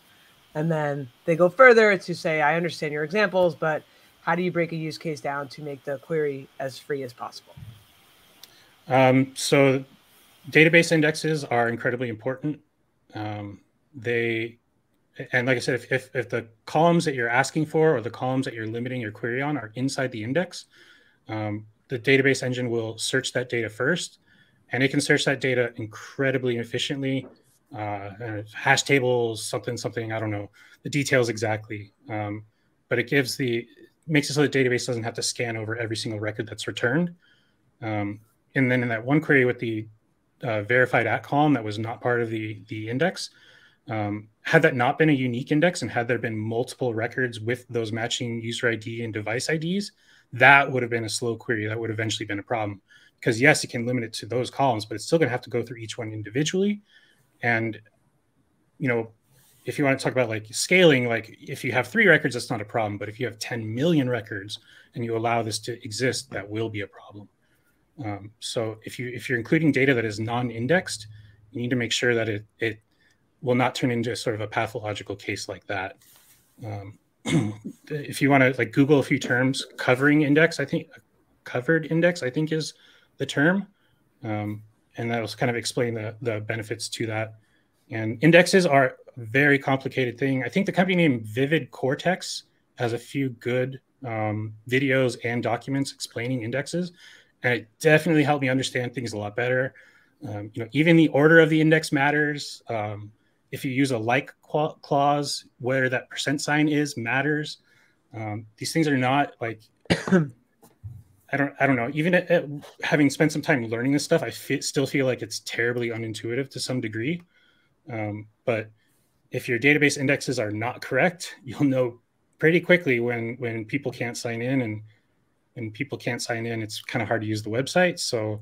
And then they go further to say, I understand your examples, but how do you break a use case down to make the query as free as possible?
Um, so, database indexes are incredibly important. Um, they, and like I said, if, if, if, the columns that you're asking for or the columns that you're limiting your query on are inside the index, um, the database engine will search that data first, and it can search that data incredibly efficiently. Uh, hash tables, something, something, I don't know the details exactly, um, but it gives the makes it so the database doesn't have to scan over every single record that's returned. Um, and then in that one query with the uh, verified at column that was not part of the the index, um, had that not been a unique index and had there been multiple records with those matching user ID and device IDs, that would have been a slow query. That would have eventually been a problem. Because yes, you can limit it to those columns, but it's still going to have to go through each one individually. And you know, if you want to talk about like scaling, like if you have three records, that's not a problem. But if you have 10 million records and you allow this to exist, that will be a problem. Um, so if you if you're including data that is non-indexed, you need to make sure that it it will not turn into sort of a pathological case like that. Um, if you want to like Google a few terms, covering index, I think covered index, I think is the term. Um, and that'll kind of explain the, the benefits to that. And indexes are a very complicated thing. I think the company named VividCortex has a few good um, videos and documents explaining indexes. And it definitely helped me understand things a lot better. Um, you know, even the order of the index matters. Um, if you use a like clause, where that percent sign is matters. Um, these things are not like I don't I don't know. Even at, at having spent some time learning this stuff, I still feel like it's terribly unintuitive to some degree. Um, but if your database indexes are not correct, you'll know pretty quickly when when people can't sign in and when people can't sign in, it's kind of hard to use the website. So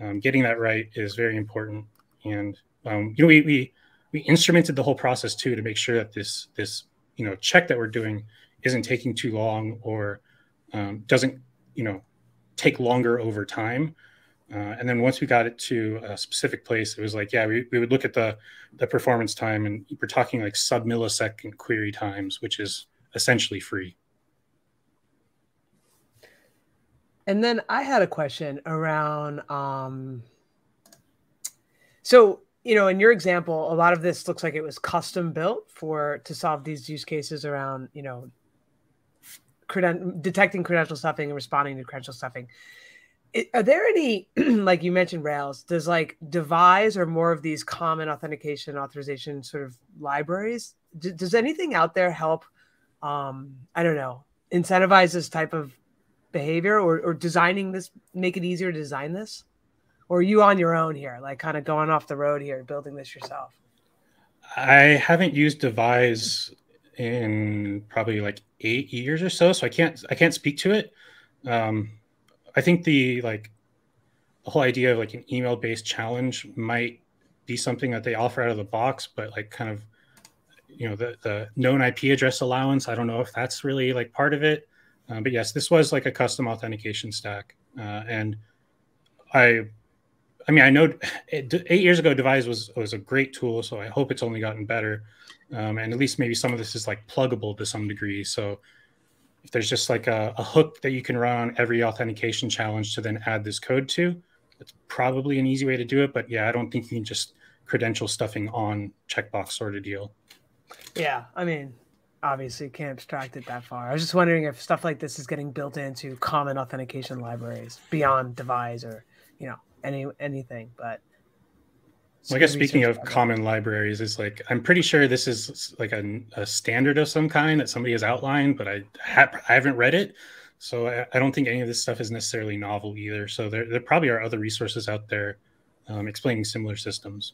um, getting that right is very important. And um, you know, we, we we instrumented the whole process too to make sure that this this you know check that we're doing isn't taking too long or um, doesn't you know take longer over time. Uh, and then once we got it to a specific place, it was like, yeah, we, we would look at the the performance time, and we're talking like sub millisecond query times, which is essentially free.
And then I had a question around. Um, so you know, in your example, a lot of this looks like it was custom built for to solve these use cases around, you know, creden- detecting credential stuffing and responding to credential stuffing. It, are there any, like you mentioned, Rails? Does like Devise or more of these common authentication authorization sort of libraries? D- does anything out there help? Um, I don't know, incentivize this type of behavior or, or designing this, make it easier to design this? or are you on your own here, like kind of going off the road here, building this yourself?
I haven't used Devise in probably like eight years or so, so I can't I can't speak to it. Um, I think the like the whole idea of like an email based challenge might be something that they offer out of the box, but like kind of, you know, the the known IP address allowance. I don't know if that's really like part of it. Uh, but yes, this was like a custom authentication stack, uh, and I, I mean, I know it, eight years ago, Devise was was a great tool, so I hope it's only gotten better, um, and at least maybe some of this is like pluggable to some degree. So if there's just like a, a hook that you can run on every authentication challenge to then add this code to, it's probably an easy way to do it. But yeah, I don't think you can just credential stuffing on checkbox sort of deal.
Yeah, I mean, obviously can't abstract it that far. I was just wondering if stuff like this is getting built into common authentication libraries beyond Devise or you know any anything. But
well, I guess speaking of common libraries, is like I'm pretty sure this is like a, a, standard of some kind that somebody has outlined, but I ha- I haven't read it, so I, I, don't think any of this stuff is necessarily novel either. So there there probably are other resources out there um, explaining similar systems.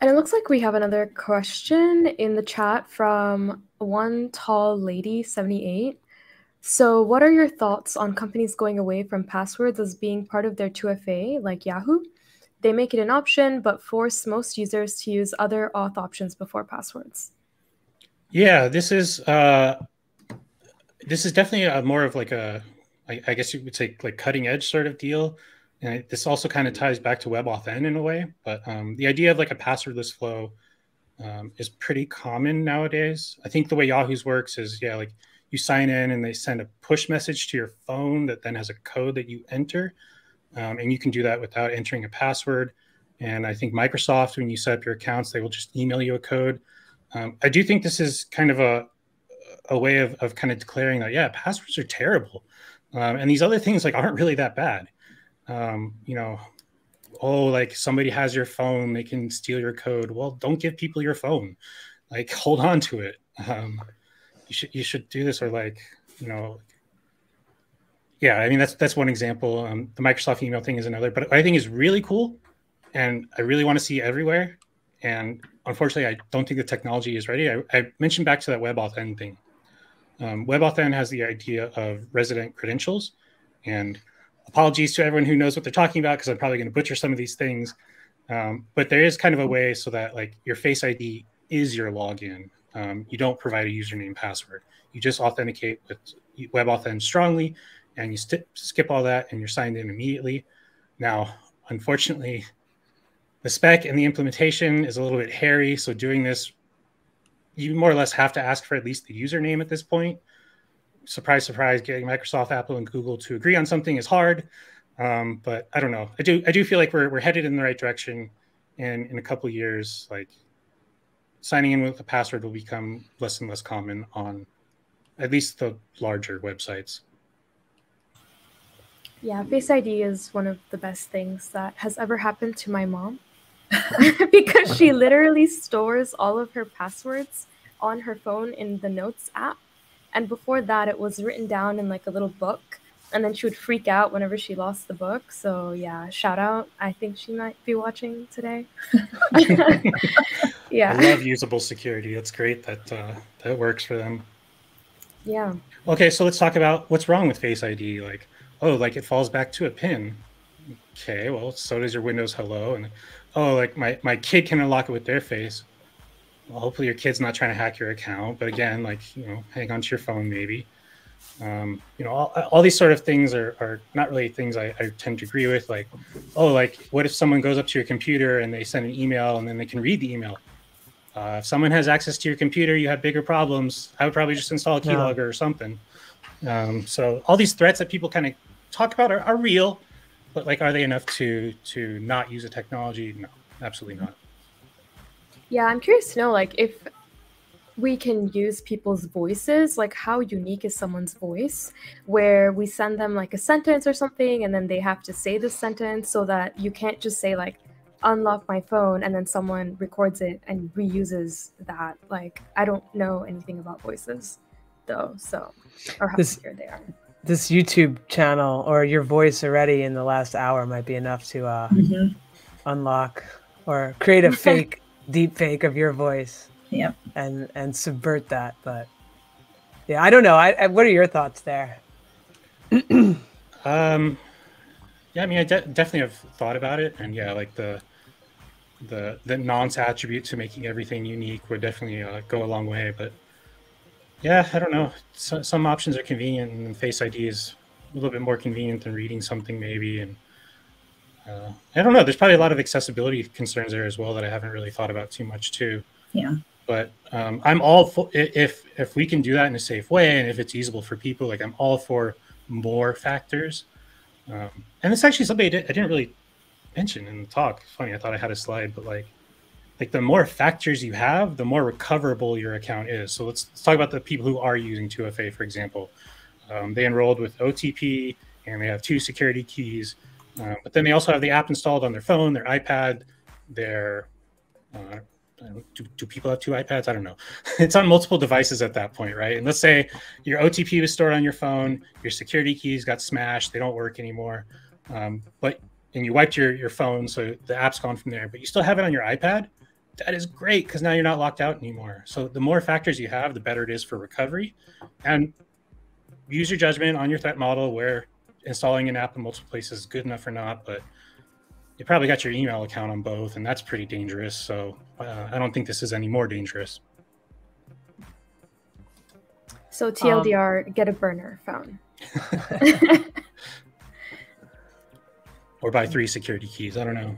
And it looks like we have another question in the chat from one tall lady 78. So, what are your thoughts on companies going away from passwords as being part of their 2FA, like Yahoo? They make it an option, but force most users to use other auth options before passwords.
Yeah, this is uh, this is definitely a more of like a, I, I guess you would say like cutting edge sort of deal. And this also kind of ties back to web WebAuthn in a way, but um, the idea of like a passwordless flow um, is pretty common nowadays. I think the way Yahoo's works is yeah, like you sign in and they send a push message to your phone that then has a code that you enter, um, and you can do that without entering a password. And I think Microsoft, when you set up your accounts, they will just email you a code. Um, I do think this is kind of a a way of, of kind of declaring that yeah, passwords are terrible, um, and these other things like aren't really that bad um, you know, oh, like somebody has your phone, they can steal your code. Well, don't give people your phone. Like, hold on to it. Um, you should you should do this, or like, you know, yeah. I mean, that's that's one example. Um, the Microsoft email thing is another. But I think is really cool, and I really want to see everywhere. And unfortunately, I don't think the technology is ready. I, I mentioned back to that WebAuthn thing. Um, WebAuthn has the idea of resident credentials, and apologies to everyone who knows what they're talking about because I'm probably going to butcher some of these things. Um, but there is kind of a way so that like your Face ID is your login. Um, you don't provide a username password. You just authenticate with WebAuthn strongly, and you st- skip all that, and you're signed in immediately. Now, unfortunately, the spec and the implementation is a little bit hairy. So doing this, you more or less have to ask for at least the username at this point surprise, surprise, getting Microsoft, Apple, and Google to agree on something is hard. Um, but I don't know. I do I do feel like we're we're headed in the right direction, and in a couple years, like signing in with a password will become less and less common on at least the larger websites.
Yeah, Face ID is one of the best things that has ever happened to my mom because she literally stores all of her passwords on her phone in the Notes app. And before that, it was written down in like a little book. And then she would freak out whenever she lost the book. So yeah, shout out. I think she might be watching today.
yeah. I love usable security. It's great that uh, that works for them.
Yeah.
Okay, so let's talk about what's wrong with Face ID. Like, oh, like it falls back to a pin. Okay, well, so does your Windows Hello, and oh, like my my kid can unlock it with their face well, hopefully your kid's not trying to hack your account. But again, like you know, hang on to your phone maybe. Um, you know, all, all these sort of things are, are not really things I, I tend to agree with. Like, oh, like what if someone goes up to your computer and they send an email and then they can read the email? Uh, if someone has access to your computer, you have bigger problems. I would probably just install a keylogger yeah. or something. Um, so all these threats that people kind of talk about are, are real, but like, are they enough to to not use a technology? No, absolutely not.
Yeah, I'm curious to know like if we can use people's voices, like how unique is someone's voice, where we send them like a sentence or something and then they have to say the sentence so that you can't just say like unlock my phone and then someone records it and reuses that. Like I don't know anything about voices though, so or how this, secure they are.
This YouTube channel or your voice already in the last hour might be enough to uh, mm-hmm. unlock or create a fake deep fake of your voice.
Yeah.
And and subvert that, but yeah, I don't know. I, I what are your thoughts there?
um Yeah, I mean, I de- definitely have thought about it, and yeah, like the the the nonce attribute to making everything unique would definitely uh, go a long way. But yeah, I don't know. So, some options are convenient, and Face ID is a little bit more convenient than reading something, maybe. And uh, I don't know. There's probably a lot of accessibility concerns there as well that I haven't really thought about too much too.
Yeah.
But um, I'm all for if if we can do that in a safe way and if it's usable for people, like I'm all for more factors. Um, and it's actually something I, did, I didn't really mention in the talk. Funny, I thought I had a slide, but like, like the more factors you have, the more recoverable your account is. So let's, let's talk about the people who are using 2FA, for example. Um, they enrolled with OTP and they have two security keys, uh, but then they also have the app installed on their phone, their iPad, their uh, do, do people have two iPads? I don't know. it's on multiple devices at that point, right? And let's say your OTP was stored on your phone, your security keys got smashed, they don't work anymore. Um, but and you wiped your, your phone, so the app's gone from there, but you still have it on your iPad. That is great because now you're not locked out anymore. So the more factors you have, the better it is for recovery. And use your judgment on your threat model where installing an app in multiple places is good enough or not. But you probably got your email account on both, and that's pretty dangerous. So uh, I don't think this is any more dangerous.
So TLDR, um, get a burner phone.
or buy three security keys. I don't know.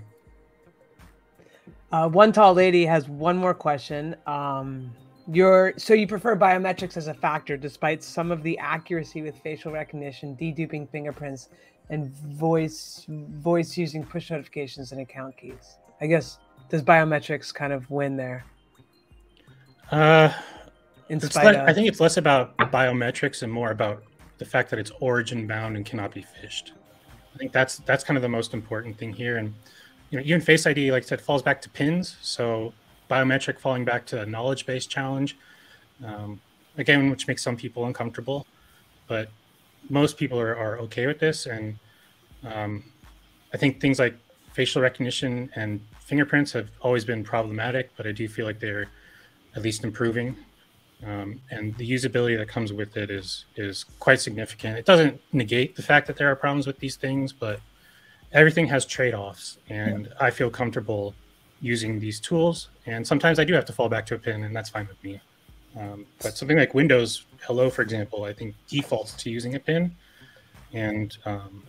Uh, one tall lady has one more question. Um, your so you prefer biometrics as a factor, despite some of the accuracy with facial recognition, deduping fingerprints, and voice voice using push notifications and account keys. I guess does biometrics kind of win there?
Uh, in spite of... I think it's less about biometrics and more about the fact that it's origin bound and cannot be phished. I think that's that's kind of the most important thing here. And you know, even Face ID, like I said, falls back to pins. So biometric falling back to a knowledge based challenge. Um, again, which makes some people uncomfortable, but most people are, are okay with this. And um, I think things like facial recognition and fingerprints have always been problematic, but I do feel like they're at least improving. Um, and the usability that comes with it is is quite significant. It doesn't negate the fact that there are problems with these things, but everything has trade-offs, and. I feel comfortable using these tools. And sometimes I do have to fall back to a pin, and that's fine with me. Um, but something like Windows Hello, for example, I think defaults to using a pin, and um,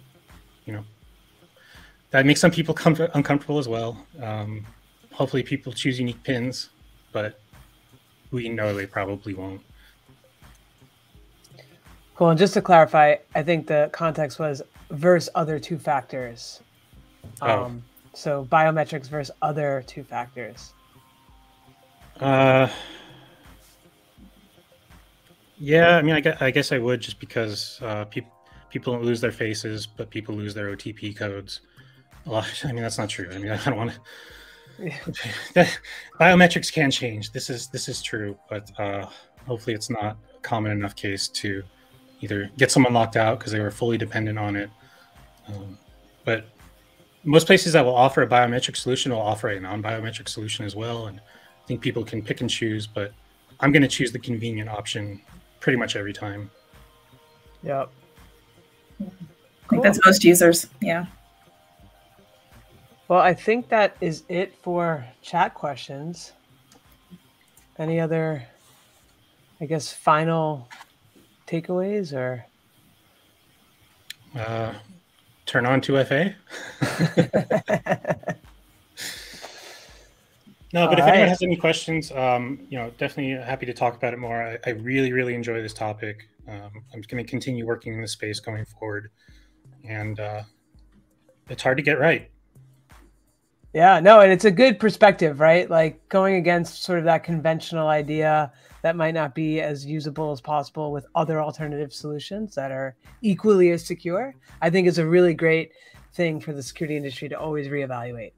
you know that makes some people comfort- uncomfortable as well. Um, hopefully, people choose unique pins, but we know they probably won't.
Cool. And just to clarify, I think the context was versus other two factors. Oh. Um, so biometrics versus other two factors.
Uh, yeah, I mean, I guess, I guess I would just because uh, people people don't lose their faces, but people lose their OTP codes. Well, I mean, that's not true. I mean, I don't want to. biometrics can change. This is this is true, but uh, hopefully, it's not a common enough case to either get someone locked out because they were fully dependent on it. Um, but most places that will offer a biometric solution will offer a non-biometric solution as well, and I think people can pick and choose. But I'm going to choose the convenient option pretty much every time.
Yep.
I think that's most users. Yeah.
Well, I think that is it for chat questions. Any other, I guess, final takeaways or?
Uh, turn on 2FA. No, but All if right. anyone has any questions, um, you know, definitely happy to talk about it more. I, I really, really enjoy this topic. Um, I'm going to continue working in the space going forward, and uh, it's hard to get right.
Yeah, no, and it's a good perspective, right? Like going against sort of that conventional idea that might not be as usable as possible with other alternative solutions that are equally as secure. I think is a really great thing for the security industry to always reevaluate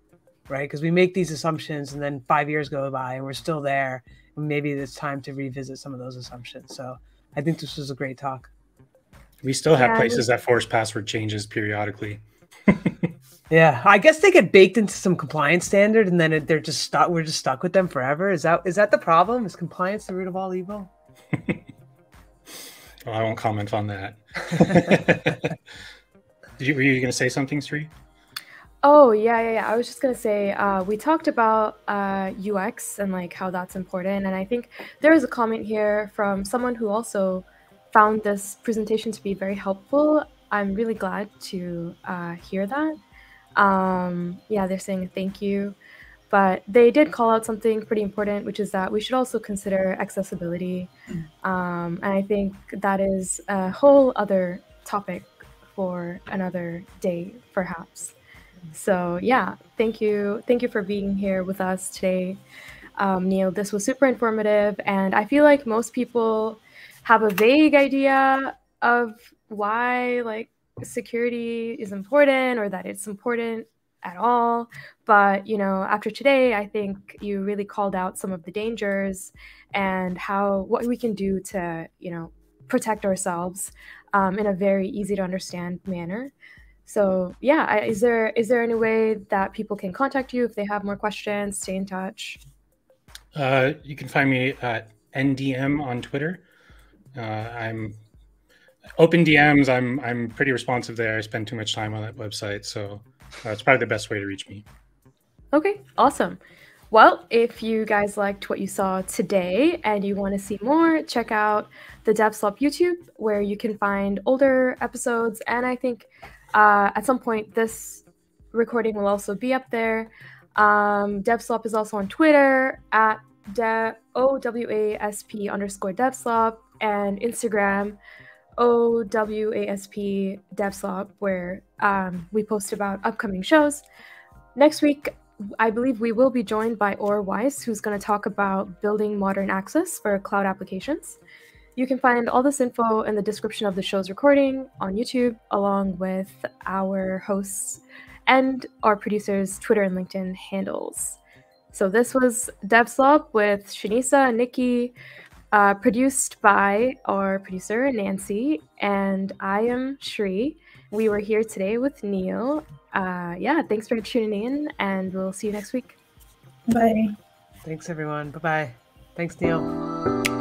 right? Because we make these assumptions and then five years go by and we're still there. And maybe it's time to revisit some of those assumptions. So I think this was a great talk.
We still have yeah, places that force password changes periodically.
yeah, I guess they get baked into some compliance standard, and then it, they're just stuck. We're just stuck with them forever. Is that is that the problem? Is compliance the root of all evil?
well, I won't comment on that. Did you, were you going to say something, Sri?
Oh yeah, yeah, yeah. I was just gonna say uh, we talked about uh, UX and like how that's important, and I think there is a comment here from someone who also found this presentation to be very helpful. I'm really glad to uh, hear that. Um, yeah, they're saying thank you, but they did call out something pretty important, which is that we should also consider accessibility, um, and I think that is a whole other topic for another day, perhaps. So yeah, thank you, thank you for being here with us today, um, Neil. This was super informative, and I feel like most people have a vague idea of why like security is important or that it's important at all. But you know, after today, I think you really called out some of the dangers and how what we can do to you know protect ourselves um, in a very easy to understand manner. So yeah, I, is there is there any way that people can contact you if they have more questions? Stay in touch.
Uh, you can find me at NDM on Twitter. Uh, I'm open DMs. I'm I'm pretty responsive there. I spend too much time on that website, so that's probably the best way to reach me.
Okay, awesome. Well, if you guys liked what you saw today and you want to see more, check out the DevSlop YouTube, where you can find older episodes. And I think uh, at some point, this recording will also be up there. Um, DevSlop is also on Twitter at de- OWASP underscore DevSlop and Instagram OWASP DevSlop, where um, we post about upcoming shows. Next week, I believe we will be joined by Or Weiss, who's going to talk about building modern access for cloud applications. You can find all this info in the description of the show's recording on YouTube, along with our hosts and our producers' Twitter and LinkedIn handles. So this was DevSlop with Shanisa Nikki, uh, produced by our producer Nancy, and I am Shri. We were here today with Neil. Uh, yeah, thanks for tuning in, and we'll see you next week.
Bye.
Thanks, everyone. Bye bye. Thanks, Neil.